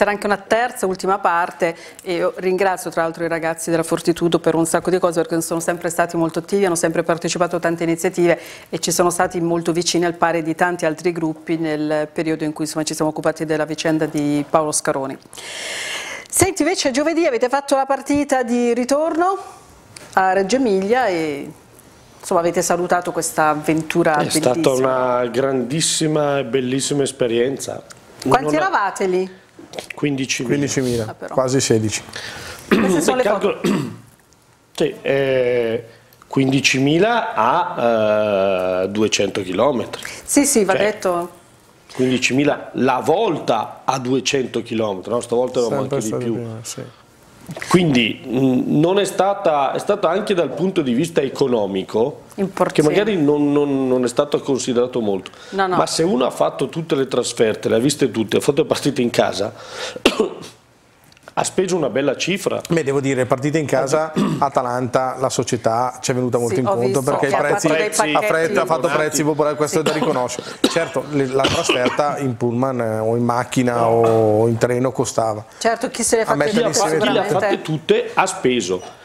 Sarà anche una terza, ultima parte e io ringrazio tra l'altro i ragazzi della Fortitudo per un sacco di cose perché sono sempre stati molto attivi, hanno sempre partecipato a tante iniziative e ci sono stati molto vicini al pari di tanti altri gruppi nel periodo in cui insomma, ci siamo occupati della vicenda di Paolo Scaroni. Senti invece giovedì avete fatto la partita di ritorno a Reggio Emilia e insomma avete salutato questa avventura È bellissima. stata una grandissima e bellissima esperienza. Quanti Non eravate lì? 15.000. 15.000, Ah, però. quasi 16. Queste sono le foto. Calcolo- Sì, eh, 15.000 a eh, 200 km. Sì, sì, va Cioè, detto. 15.000 la volta a 200 km, no? stavolta eravamo anche di più. prima, sì. Quindi mh, non è stata, è stata anche dal punto di vista economico, che magari non, non- non è stato considerato molto, No, no. ma se uno ha fatto tutte le trasferte, le ha viste tutte, ha fatto le partite in casa, ha speso una bella cifra. Beh, devo dire, partita in casa, Atalanta, la società ci è venuta molto Sì, in conto visto perché i prezzi, fatto dei ha, fre- ha fatto prezzi popolari, questo è da riconoscere. Certo, la trasferta in pullman eh, o in macchina o in treno costava. Certo, chi se le ha fatte, chi le ha fatte tutte ha speso.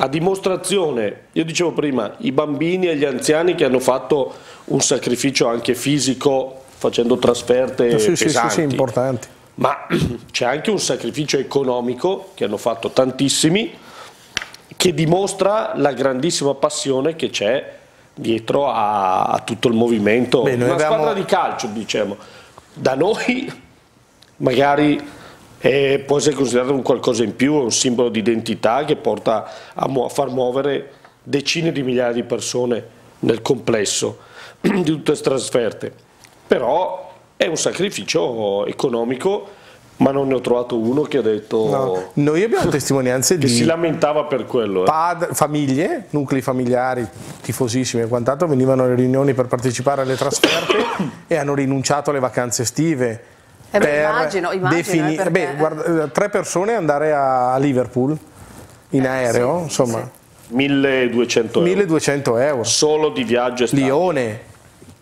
A dimostrazione, io dicevo prima, i bambini e gli anziani che hanno fatto un sacrificio anche fisico facendo trasferte Sì, sì, sì, pesanti. sì, importanti. Ma c'è anche un sacrificio economico che hanno fatto tantissimi che dimostra la grandissima passione che c'è dietro a, a tutto il movimento. Beh, una abbiamo- squadra di calcio diciamo. Da noi magari eh, può essere considerato un qualcosa in più è un simbolo di identità che porta a, mu- a far muovere decine di migliaia di persone nel complesso di tutte queste trasferte. Però è un sacrificio economico, ma non ne ho trovato uno che ha detto No, Noi abbiamo testimonianze che si di lamentava per quello. eh. pad- famiglie, nuclei familiari, tifosissimi e quant'altro, venivano alle riunioni per partecipare alle trasferte e hanno rinunciato alle vacanze estive. Eh beh, immagino, immagino, eh, perché- beh, guarda, eh, tre persone andare a Liverpool in aereo, insomma, 1200 euro. 1200 euro. Solo di viaggio estate. Lione,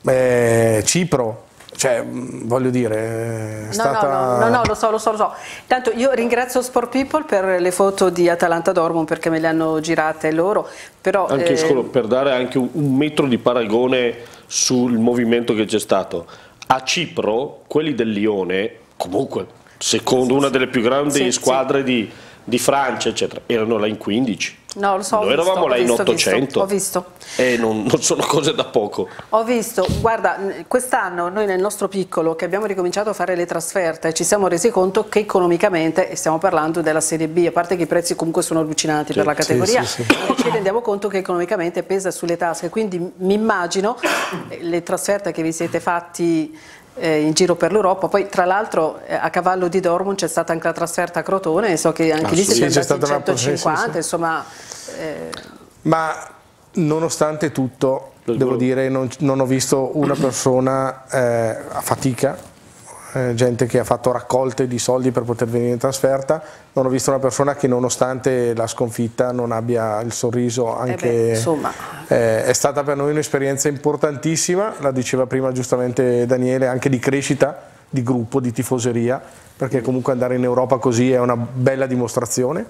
eh, Cipro, cioè mh, voglio dire, è No, stata... no, no, no, no, lo so, lo so, lo so. Intanto io ringrazio Sport People per le foto di Atalanta Dortmund perché me le hanno girate loro, però Anche eh, solo per dare anche un, metro di paragone sul movimento che c'è stato. A Cipro, quelli del Lione, comunque, secondo una delle più grandi Sì, squadre di, di Francia, eccetera, erano là in 15. no, lo so, Noi visto, eravamo là in visto, ho visto, 800. Ho visto. E non, non sono cose da poco. Ho visto, guarda, quest'anno noi nel nostro piccolo che abbiamo ricominciato a fare le trasferte ci siamo resi conto che economicamente, e stiamo parlando della Serie B, a parte che i prezzi comunque sono allucinanti per la sì, categoria, sì, e ci rendiamo conto che economicamente pesa sulle tasche, quindi mi immagino eh, le trasferte che vi siete fatti eh, in giro per l'Europa, poi tra l'altro eh, a cavallo di Dortmund c'è stata anche la trasferta a Crotone, e so che anche Ah, lì sì, siete c'è andati in stata una- sì, sì, 150, sì. insomma... eh, Ma nonostante tutto, devo dire, non, non ho visto una persona eh, a fatica, eh, gente che ha fatto raccolte di soldi per poter venire in trasferta, non ho visto una persona che nonostante la sconfitta non abbia il sorriso anche... beh, insomma. eh, è stata per noi un'esperienza importantissima, la diceva prima giustamente Daniele, anche di crescita, di gruppo, di tifoseria, perché comunque andare in Europa così è una bella dimostrazione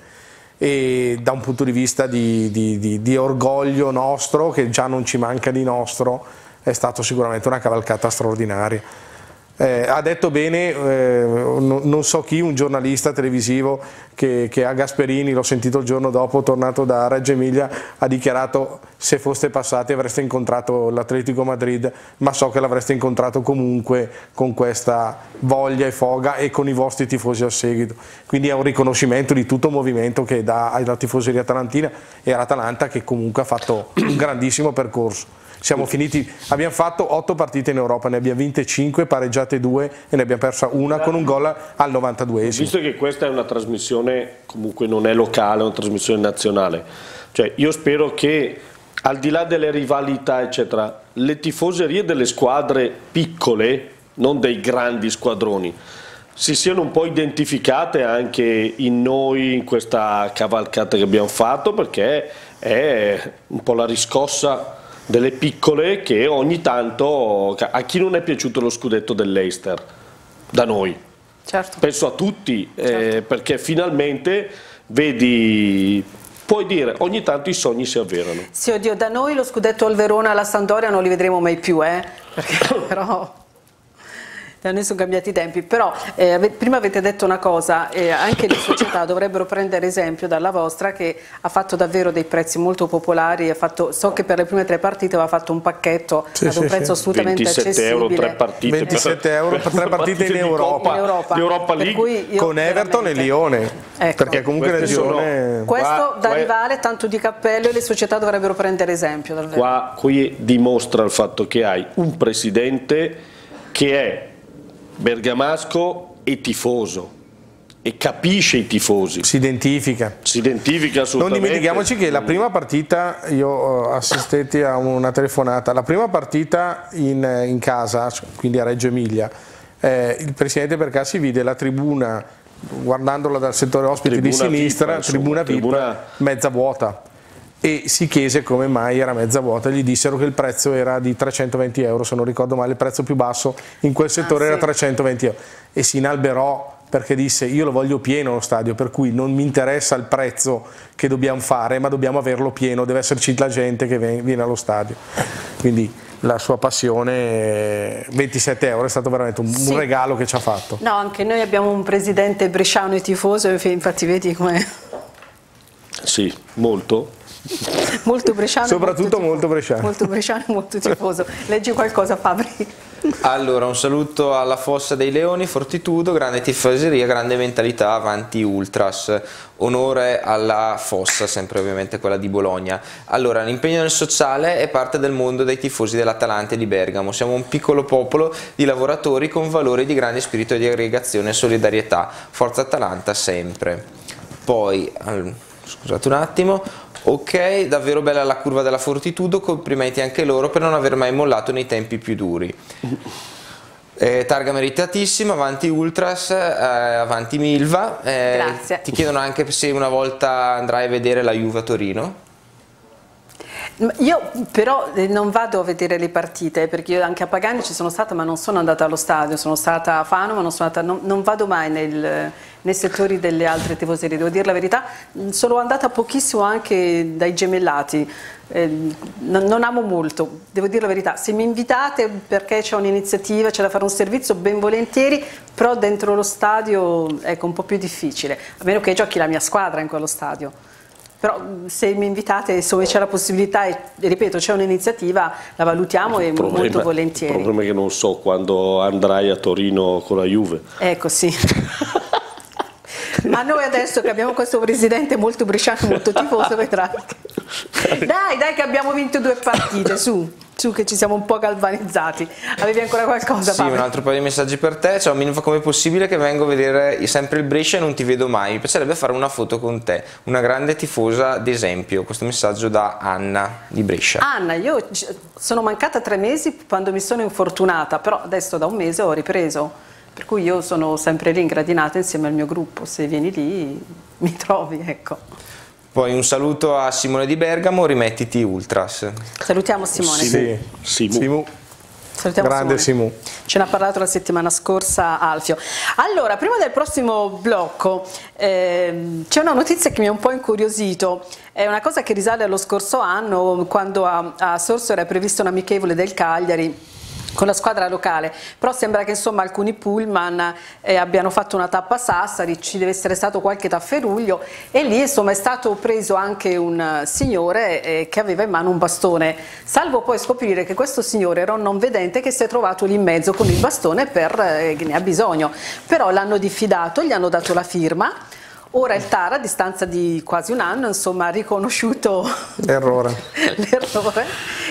e da un punto di vista di, di- di- di orgoglio nostro, che già non ci manca di nostro, è stato sicuramente una cavalcata straordinaria. Eh, ha detto bene, eh, non, non so chi, un giornalista televisivo che, che a Gasperini, l'ho sentito il giorno dopo, tornato da Reggio Emilia, ha dichiarato se foste passati avreste incontrato l'Atletico Madrid, ma so che l'avreste incontrato comunque con questa voglia e foga e con i vostri tifosi al seguito. Quindi è un riconoscimento di tutto il movimento che dà alla tifoseria atalantina e all'Atalanta che comunque ha fatto un grandissimo percorso. Siamo finiti, abbiamo fatto 8 partite in Europa, ne abbiamo vinte 5, pareggiate 2 e ne abbiamo persa una con un gol al 92esimo. Visto che questa è una trasmissione, comunque non è locale, è una trasmissione nazionale, cioè io spero che al di là delle rivalità, eccetera, le tifoserie delle squadre piccole, non dei grandi squadroni, si siano un po' identificate anche in noi, in questa cavalcata che abbiamo fatto, perché è un po' la riscossa delle piccole che ogni tanto, a chi non è piaciuto lo scudetto dell'Eister, da noi, Certo. Penso a tutti, eh, perché finalmente vedi puoi dire ogni tanto i sogni si avverano. Sì, oddio, da noi lo scudetto al Verona alla Sandoria non li vedremo mai più, eh? Perché però da noi sono cambiati i tempi, però eh, prima avete detto una cosa, eh, anche le società dovrebbero prendere esempio dalla vostra che ha fatto davvero dei prezzi molto popolari, fatto, so che per le prime tre partite aveva fatto un pacchetto Sì, ad un sì, prezzo sì. assolutamente 27 accessibile. euro, tre partite. 27 euro per tre partite in di Europa. In Europa. Europa Per League. con Everton e Lione, Ecco. perché comunque sono- Lione... Questo Qua- da qua- rivale, tanto di cappello e le società dovrebbero prendere esempio. Davvero. Qua qui dimostra il fatto che hai un presidente che è bergamasco e tifoso e capisce i tifosi, si identifica. si identifica Non assolutamente. dimentichiamoci che la prima partita, io eh, assistetti a una telefonata, la prima partita in, in casa, quindi a Reggio Emilia, eh, il presidente Percassi vide la tribuna, guardandola dal settore ospiti di Tribuna sinistra, VIP, insomma, tribuna VIP, tribuna- mezza vuota. E si chiese come mai era mezza vuota, gli dissero che il prezzo era di 320 euro, se non ricordo male, il prezzo più basso in quel settore Ah, era sì. 320 euro. E si inalberò perché disse io lo voglio pieno lo stadio, per cui non mi interessa il prezzo che dobbiamo fare, ma dobbiamo averlo pieno, deve esserci la gente che viene allo stadio. Quindi la sua passione, eh, 27 euro, è stato veramente un, un Sì. regalo che ci ha fatto. No, anche noi abbiamo un presidente bresciano e tifoso, infatti vedi come Sì, molto. molto bresciano. Soprattutto tifo- molto bresciano. Molto bresciano e molto tifoso. Leggi qualcosa Fabri. Allora, un saluto alla Fossa dei Leoni, Fortitudo, grande tifoseria, grande mentalità, avanti Ultras. Onore alla Fossa, sempre ovviamente quella di Bologna. Allora, l'impegno nel sociale è parte del mondo dei tifosi dell'Atalanta e di Bergamo. Siamo un piccolo popolo di lavoratori con valori di grande spirito di aggregazione e solidarietà. Forza Atalanta sempre. Poi, scusate un attimo, ok, davvero bella la curva della Fortitudo, complimenti anche loro per non aver mai mollato nei tempi più duri. Eh, targa meritatissima, avanti Ultras, eh, avanti Milva. Eh, Grazie. Ti chiedono anche se una volta andrai a vedere la Juve a Torino. Io però eh, non vado a vedere le partite perché io anche a Pagani ci sono stata ma non sono andata allo stadio, sono stata a Fano ma non, andata, non, non vado mai nel- nei settori delle altre tifoserie, devo dire la verità, Mm, sono andata pochissimo anche dai gemellati, Eh, non, non amo molto, devo dire la verità, se mi invitate perché c'è un'iniziativa, c'è da fare un servizio ben volentieri, però dentro lo stadio ecco un po' più difficile, a meno che giochi la mia squadra in quello stadio. Però mh, se mi invitate, insomma c'è la possibilità e, e ripeto c'è un'iniziativa, la valutiamo e Il problema- molto Il volentieri. problema è che non so quando andrai a Torino con la Juve. Ecco sì. Ma noi adesso che abbiamo questo presidente molto bresciano, molto tifoso, vedrai. Dai, dai che abbiamo vinto due partite, su, su che ci siamo un po' galvanizzati. Avevi ancora qualcosa? Sì, Fabio? un altro paio di messaggi per te. Ciao Minfa, com'è possibile che vengo a vedere sempre il Brescia e non ti vedo mai? Mi piacerebbe fare una foto con te, una grande tifosa d'esempio. Questo messaggio da Anna di Brescia. Anna, io sono mancata tre mesi quando mi sono infortunata, però adesso da un mese ho ripreso. Per cui io sono sempre lì ingradinata insieme al mio gruppo. Se vieni lì mi trovi, ecco. Poi un saluto a Simone di Bergamo, rimettiti Ultras. Salutiamo Simone. Sì. Simu. Simu. Salutiamo Grande Simone. Simu. Ce n'ha parlato la settimana scorsa Alfio. Allora, prima del prossimo blocco, ehm, c'è una notizia che mi ha un po' incuriosito. È una cosa che risale allo scorso anno, quando a, a Sorso era prevista un'amichevole del Cagliari con la squadra locale, però sembra che insomma alcuni pullman eh, abbiano fatto una tappa a Sassari, ci deve essere stato qualche tafferuglio. E lì insomma è stato preso anche un signore eh, che aveva in mano un bastone, salvo poi scoprire che questo signore era un non vedente che si è trovato lì in mezzo con il bastone per eh, che ne ha bisogno, però l'hanno diffidato, gli hanno dato la firma. Ora il TAR a distanza di quasi un anno insomma, ha riconosciuto Errore. l'errore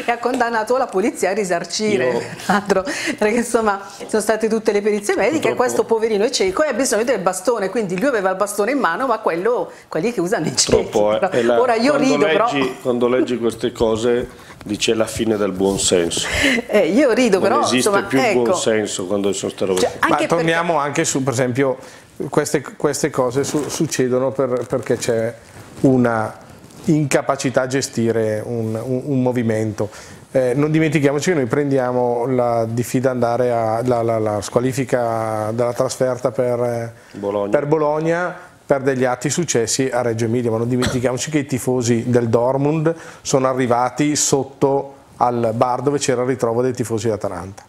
e ha condannato la polizia a risarcire Io- perché insomma sono state tutte le perizie mediche Purtroppo- questo poverino è cieco e ha bisogno del bastone quindi lui aveva il bastone in mano ma quello quelli che usano i ciechi eh. la- ora io quando rido leggi, però Quando leggi queste cose dice la fine del buon senso. eh, io rido Non però esiste insomma più il ecco buon senso quando sono queste robe. Cioè. Ma anche perché- torniamo anche su, per esempio, queste, queste cose su- succedono per- perché c'è una incapacità a gestire un, un- un movimento. Eh, non dimentichiamoci che noi prendiamo la diffida andare a, la, la, la squalifica della trasferta per eh, Bologna. per Bologna per degli atti successi a Reggio Emilia, ma non dimentichiamoci che i tifosi del Dortmund sono arrivati sotto al bar dove c'era il ritrovo dei tifosi d'Atalanta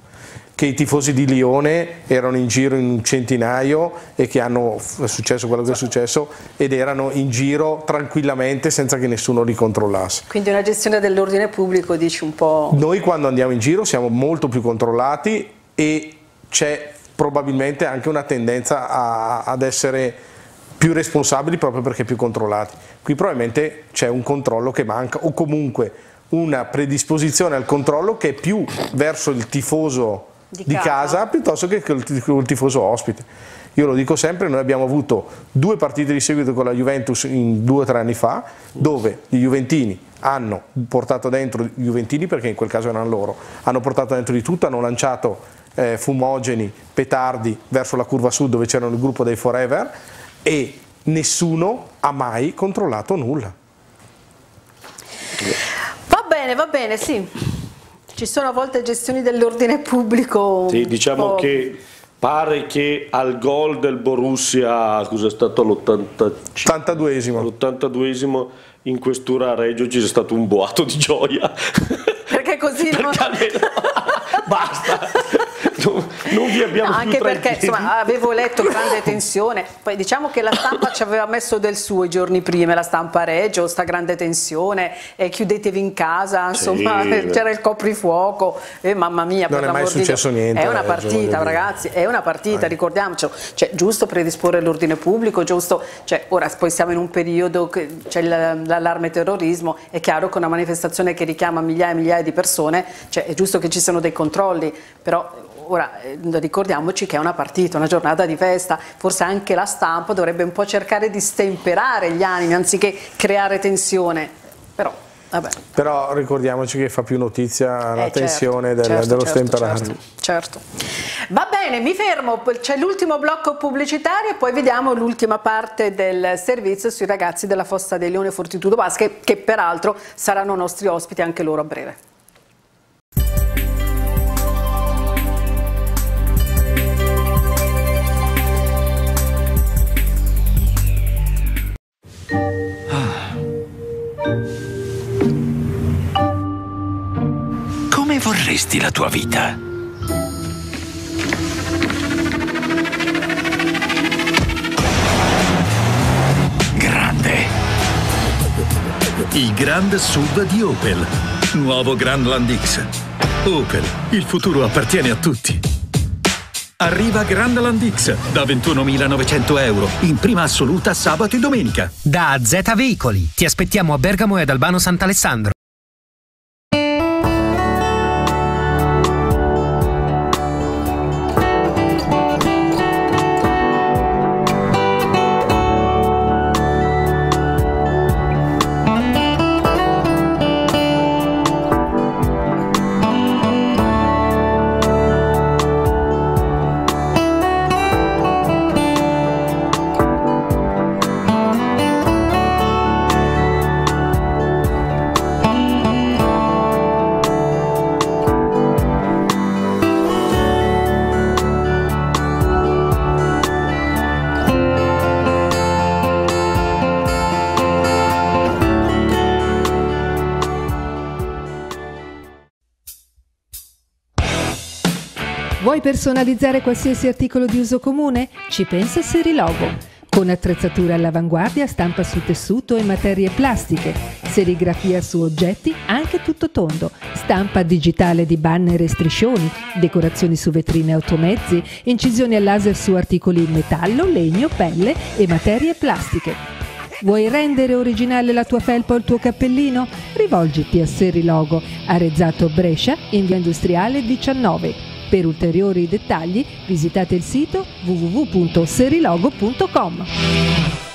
che i tifosi di Lione erano in giro in un centinaio e che hanno è successo quello che è successo ed erano in giro tranquillamente senza che nessuno li controllasse. Quindi una gestione dell'ordine pubblico dici un po'... Noi quando andiamo in giro siamo molto più controllati e c'è probabilmente anche una tendenza a, ad essere più responsabili proprio perché più controllati. Qui probabilmente c'è un controllo che manca o comunque una predisposizione al controllo che è più verso il tifoso di, di casa. casa. piuttosto che il tifoso ospite. Io lo dico sempre, noi abbiamo avuto due partite di seguito con la Juventus in due o tre anni fa, dove i Juventini hanno portato dentro i Juventini, perché in quel caso erano loro, hanno portato dentro di tutto, hanno lanciato eh, fumogeni, petardi verso la curva sud dove c'erano il gruppo dei Forever e nessuno ha mai controllato nulla. Va bene, va bene, sì. Ci sono a volte gestioni dell'ordine pubblico. Sì, diciamo che pare che al gol del Borussia, cos'è stato l'82esimo? L'82esimo in questura a Reggio ci sia stato un boato di gioia. Perché così Perché non... almeno... basta non vi abbiamo no, anche perché insomma, avevo letto grande tensione. Poi diciamo che la stampa ci aveva messo del suo i giorni prima la stampa Reggio sta grande tensione eh, chiudetevi in casa insomma sì. c'era il coprifuoco e eh, mamma mia non è mai successo Dio. niente è una partita ragazzi è una partita ricordiamocelo. Cioè, giusto predisporre l'ordine pubblico giusto cioè, ora poi siamo in un periodo che c'è l'allarme terrorismo è chiaro che una manifestazione che richiama migliaia e migliaia di persone cioè, è giusto che ci siano dei controlli però ora eh, ricordiamoci che è una partita, una giornata di festa, forse anche la stampa dovrebbe un po' cercare di stemperare gli animi anziché creare tensione, però Vabbè. Però ricordiamoci che fa più notizia la eh, certo, tensione del, certo, dello certo, stemperare. Certo, certo. Va bene, mi fermo, c'è l'ultimo blocco pubblicitario e poi vediamo l'ultima parte del servizio sui ragazzi della Fossa dei Leone Fortitudo Basche che peraltro saranno nostri ospiti anche loro a breve. Come vorresti la tua vita? Grande. Il Grand Sub di Opel. Nuovo Grandland X. Opel, il futuro appartiene a tutti. Arriva Grandland X da 21.900 euro in prima assoluta sabato e domenica. Da Z Veicoli. Ti aspettiamo a Bergamo e ad Albano Sant'Alessandro. Personalizzare qualsiasi articolo di uso comune? Ci pensa Serilogo. Con attrezzature all'avanguardia, stampa su tessuto e materie plastiche, serigrafia su oggetti, anche tutto tondo, stampa digitale di banner e striscioni, decorazioni su vetrine automezzi, incisioni a laser su articoli in metallo, legno, pelle e materie plastiche. Vuoi rendere originale la tua felpa o il tuo cappellino? Rivolgiti a Serilogo, Arezzato Brescia, in via industriale 19 per ulteriori dettagli visitate il sito www.serilogo.com.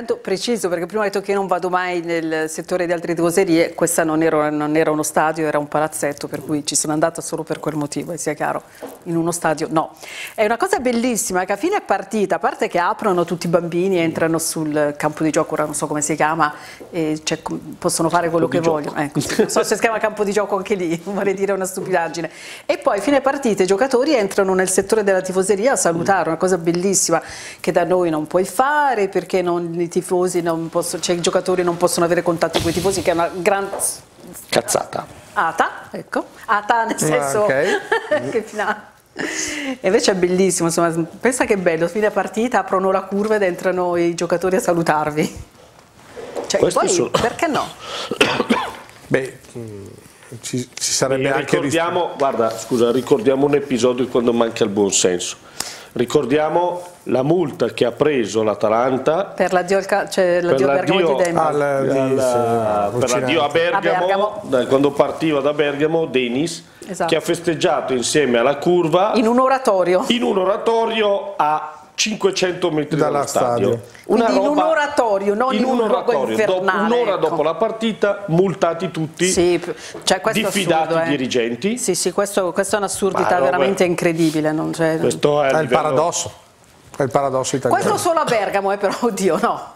intanto preciso perché prima ho detto che non vado mai nel settore di altre tifoserie, questa non era, non era, uno stadio, era un palazzetto per cui ci sono andata solo per quel motivo, sia chiaro, in uno stadio no. È una cosa bellissima che a fine partita, a parte che aprono tutti i bambini, entrano sul campo di gioco, ora non so come si chiama, cioè, possono fare quello che vogliono, ecco, non so se si chiama campo di gioco anche lì, vorrei dire una stupidaggine. E poi a fine partita i giocatori entrano nel settore della tifoseria a salutare, una cosa bellissima che da noi non puoi fare perché non tifosi non possono, cioè i giocatori non possono avere contatto con i tifosi, che è una gran cazzata. Ata, ecco, ata nel ah, senso okay. che finale. E invece è bellissimo, insomma, pensa che bello, fine partita aprono la curva ed entrano i giocatori a salutarvi. Cioè, poi, sono... perché no? Beh, ci, ci sarebbe Beh, anche... Ricordiamo, guarda, scusa, ricordiamo un episodio quando manca il buonsenso Ricordiamo la multa che ha preso l'Atalanta per l'addio, cioè l'addio a Bergamo di Demo. Al, al, per l'addio a Bergamo, a Bergamo. Da, quando partiva da Bergamo Denis esatto. che ha festeggiato insieme alla curva in un oratorio in un oratorio a 500 metri dalla stadio. stadio. Una roba, in un oratorio, non in, in un, oratorio. un'ora ecco. dopo la partita, multati tutti, sì, cioè diffidati assurdo, eh. dirigenti. Sì, sì, questo, questa è un'assurdità veramente incredibile. Non questo è, è il paradosso. È il paradosso italiano. Questo solo a Bergamo, eh, però, oddio, no.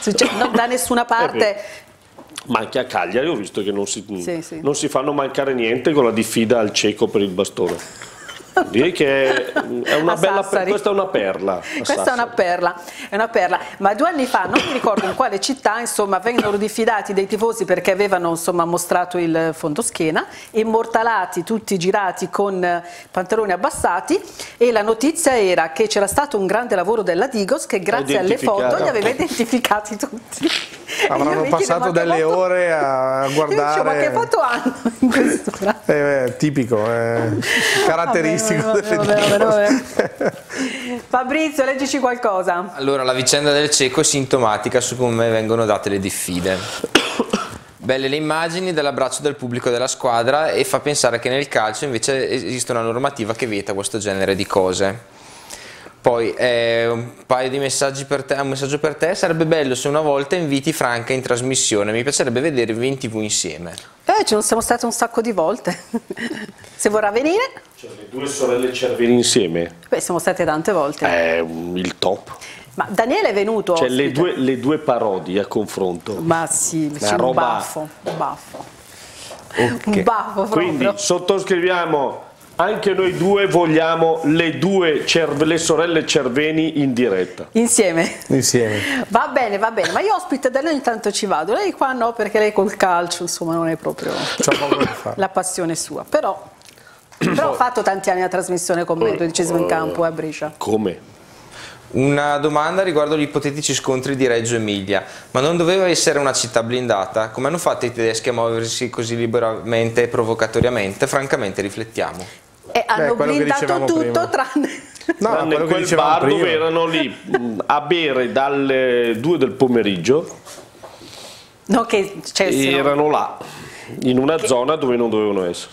Cioè, non da nessuna parte ma anche a Cagliari ho visto che non si, sì, sì. non si fanno mancare niente con la diffida al cieco per il bastone. Direi che è una bella, questa è una perla. Questa è una perla, è una perla, ma due anni fa, non mi ricordo in quale città, insomma, vengono diffidati dei tifosi perché avevano insomma, mostrato il fondoschiena, immortalati, tutti girati con pantaloni abbassati e la notizia era che c'era stato un grande lavoro della Digos che grazie alle foto li aveva identificati tutti. Avranno passato delle foto... ore a guardare. Dicevo, ma che foto hanno in quest'ora? Eh, eh, tipico, eh, caratteristico caratteristico vabbè, vabbè, vabbè, Fabrizio, leggici qualcosa. Allora, la vicenda del cieco è sintomatica su come vengono date le diffide. Belle le immagini dell'abbraccio del pubblico della squadra e fa pensare che nel calcio invece esiste una normativa che vieta questo genere di cose. Poi eh, un paio di messaggi per te, un messaggio per te, sarebbe bello se una volta inviti Franca in trasmissione, mi piacerebbe vedervi in tv insieme. Eh, ci siamo state un sacco di volte, se vorrà venire. Cioè le due sorelle Cervini insieme? Beh, siamo state tante volte. È il top. Ma Daniele è venuto Cioè le due, le due, parodie a confronto. Ma sì, sì roba... un baffo, un baffo. Okay. Un baffo proprio. Quindi sottoscriviamo anche noi due vogliamo le due le sorelle Cerveni in diretta. Insieme? Insieme. Va bene, va bene, ma io ospite da lei intanto ci vado. Lei qua no, perché lei col calcio, insomma, non è proprio la passione sua. Però, però ho fatto tanti anni a trasmissione con me, il dodicesimo in campo eh, a Brescia. Come? Una domanda riguardo gli ipotetici scontri di Reggio Emilia, ma non doveva essere una città blindata? Come hanno fatto i tedeschi a muoversi così liberamente e provocatoriamente? Francamente riflettiamo. E hanno Beh, blindato tutto prima. tranne... No, tranne quel bar prima. dove erano lì a bere dalle 2 del pomeriggio. No, che erano là, in una che... zona dove non dovevano essere.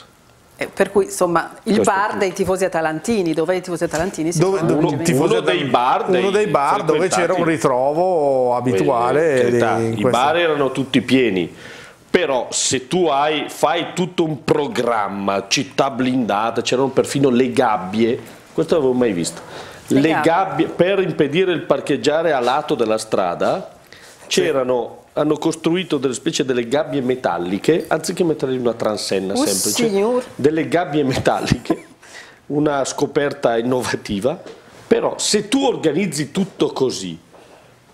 Eh, per cui insomma il Questo bar dei tifosi atalantini, dove i tifosi atalantini si dove, uno, uno, dei bar, uno dei bar dove c'era un ritrovo abituale. Quelli, I bar erano tutti pieni però se tu hai, fai tutto un programma, città blindata, c'erano perfino le gabbie, questo non l'avevo mai visto, le, le gabbie. per impedire il parcheggiare a lato della strada, c'erano sì. hanno costruito delle specie delle gabbie metalliche, anziché mettere una transenna oh semplice, signor. delle gabbie metalliche, una scoperta innovativa, però se tu organizzi tutto così,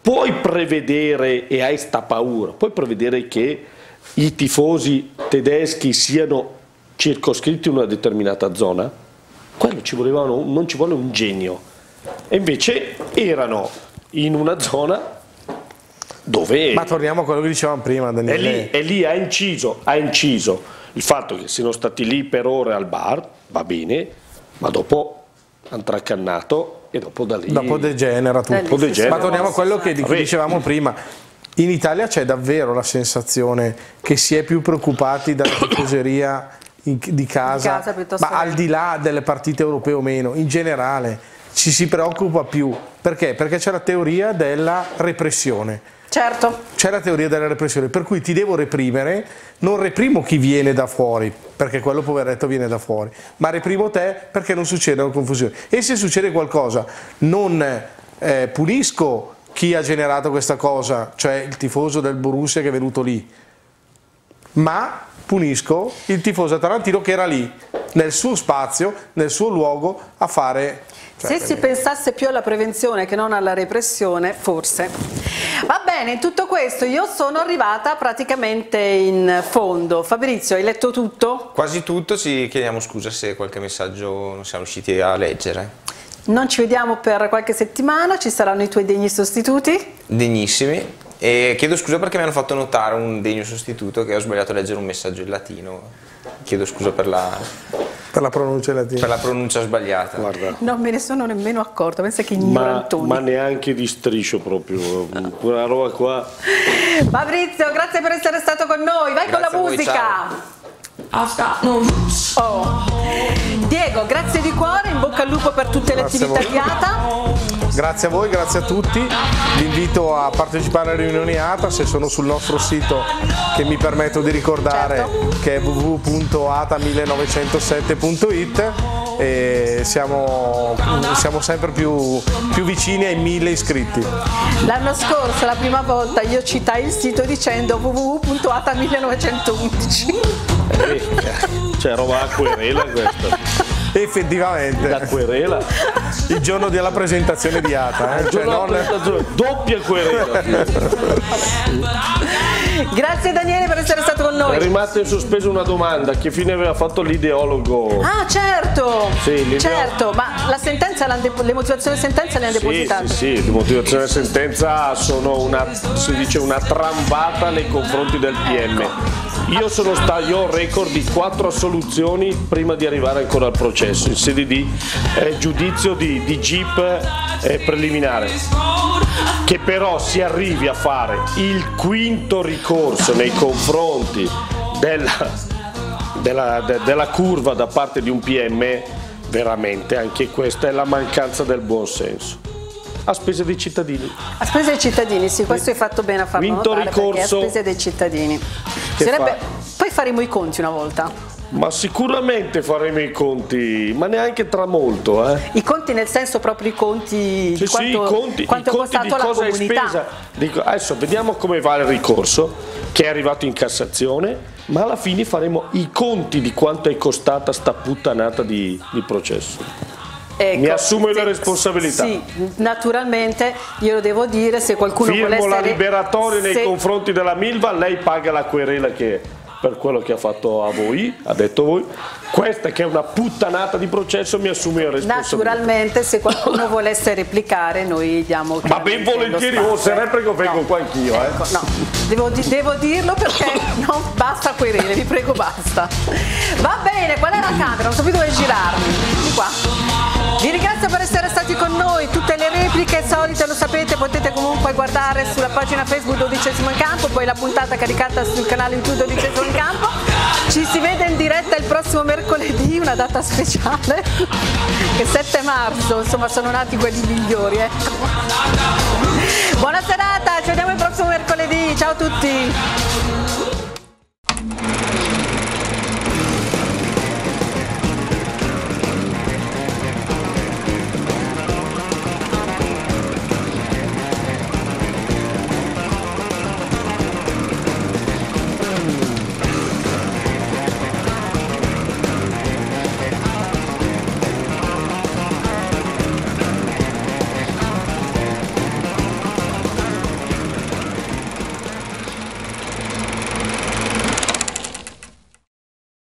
puoi prevedere, e hai sta paura, puoi prevedere che i tifosi tedeschi siano circoscritti in una determinata zona, quello ci volevano, non ci vuole un genio. E invece erano in una zona dove... Ma torniamo a quello che dicevamo prima, Daniele. E lì, lì ha, inciso, ha inciso il fatto che siano stati lì per ore al bar, va bene, ma dopo hanno traccannato e dopo da lì... Dopo degenera tutto. Degenera. Ma torniamo a quello che, cui dicevamo prima in Italia c'è davvero la sensazione che si è più preoccupati dalla tifoseria di casa, casa ma al di là delle partite europee o meno, in generale ci si preoccupa più. Perché? Perché c'è la teoria della repressione. Certo. C'è la teoria della repressione, per cui ti devo reprimere, non reprimo chi viene da fuori, perché quello poveretto viene da fuori, ma reprimo te perché non succedano confusioni. E se succede qualcosa, non eh, punisco chi ha generato questa cosa, cioè il tifoso del Borussia che è venuto lì, ma punisco il tifoso tarantino che era lì, nel suo spazio, nel suo luogo, a fare se si pensasse più alla prevenzione che non alla repressione, forse. Va bene, in tutto questo io sono arrivata praticamente in fondo. Fabrizio, hai letto tutto? Quasi tutto, ci chiediamo scusa se qualche messaggio non siamo riusciti a leggere. Non ci vediamo per qualche settimana, ci saranno i tuoi degni sostituti? Degnissimi. E chiedo scusa perché mi hanno fatto notare un degno sostituto che ho sbagliato a leggere un messaggio in latino. Chiedo scusa per la per la pronuncia latina. Per la pronuncia sbagliata. Guarda. Non me ne sono nemmeno accorto, pensa che ignorantoni. Ma, ma neanche di striscio proprio, quella roba qua. Fabrizio, grazie per essere stato con noi, vai grazie con la musica. Oh. Diego, grazie di cuore, in bocca al lupo per tutte le grazie attività di ATA. Grazie a voi, grazie a tutti. Vi invito a partecipare alle riunioni ATA se sono sul nostro sito che mi permetto di ricordare certo. che è www.ata1907.it e siamo, siamo sempre più, più, vicini ai mille iscritti. L'anno scorso, la prima volta, io citai il sito dicendo www.ata1911. Eh, cioè roba a querela questa. Effettivamente. La querela. Il giorno della presentazione di ATA. Eh? Cioè non... Doppia querela. Grazie Daniele per essere stato con noi. È rimasta in sospeso una domanda, che fine aveva fatto l'ideologo? Ah certo, sì, certo, ma la sentenza, le motivazioni di sentenza le hanno depositate? Sì, sì, sì, le motivazioni di sentenza sono una, si dice, una trambata nei confronti del PM. Ecco. Io sono stato, io ho record di quattro assoluzioni prima di arrivare ancora al processo, in sede di eh, giudizio di, di GIP eh, preliminare. Che però si arrivi a fare il quinto ricorso nei confronti della, della, de, della curva da parte di un PM, veramente anche questa è la mancanza del buonsenso a spese dei cittadini. A spese dei cittadini, sì, questo hai fatto bene a farlo Vinto notare ricorso. a spese dei cittadini. Sarebbe... Fa? Poi faremo i conti una volta. Ma sicuramente faremo i conti, ma neanche tra molto. Eh. I conti nel senso proprio i conti sì, di quanto, sì, i conti, quanto i conti di cosa è spesa. Dico, adesso vediamo come va il ricorso che è arrivato in Cassazione, ma alla fine faremo i conti di quanto è costata sta puttanata di, di processo. Ecco, Mi assumo la responsabilità. Sì, naturalmente io lo devo dire, se qualcuno Firmo vuole essere... la liberatoria nei se... confronti della Milva, lei paga la querela che per quello che ha fatto a voi, ha detto voi. Questa che è una puttanata di processo mi assumo la responsabilità. Naturalmente se qualcuno volesse replicare noi diamo Ma ben volentieri, oh, se replico vengo no. qua anch'io. Eh. Ecco, no, devo, devo, dirlo perché non basta querele, vi prego basta. Va bene, qual è la camera? Non so più dove girarmi. Di qua. Vi ringrazio per essere stati con noi, tutte le repliche solite lo sapete, potete comunque guardare sulla pagina Facebook 12 in campo, poi la puntata caricata sul canale YouTube 12 in campo. Ci si vede in diretta il prossimo mercoledì, una data speciale, che 7 marzo, insomma sono nati quelli migliori. Eh. Buona serata, ci vediamo il prossimo mercoledì, ciao a tutti!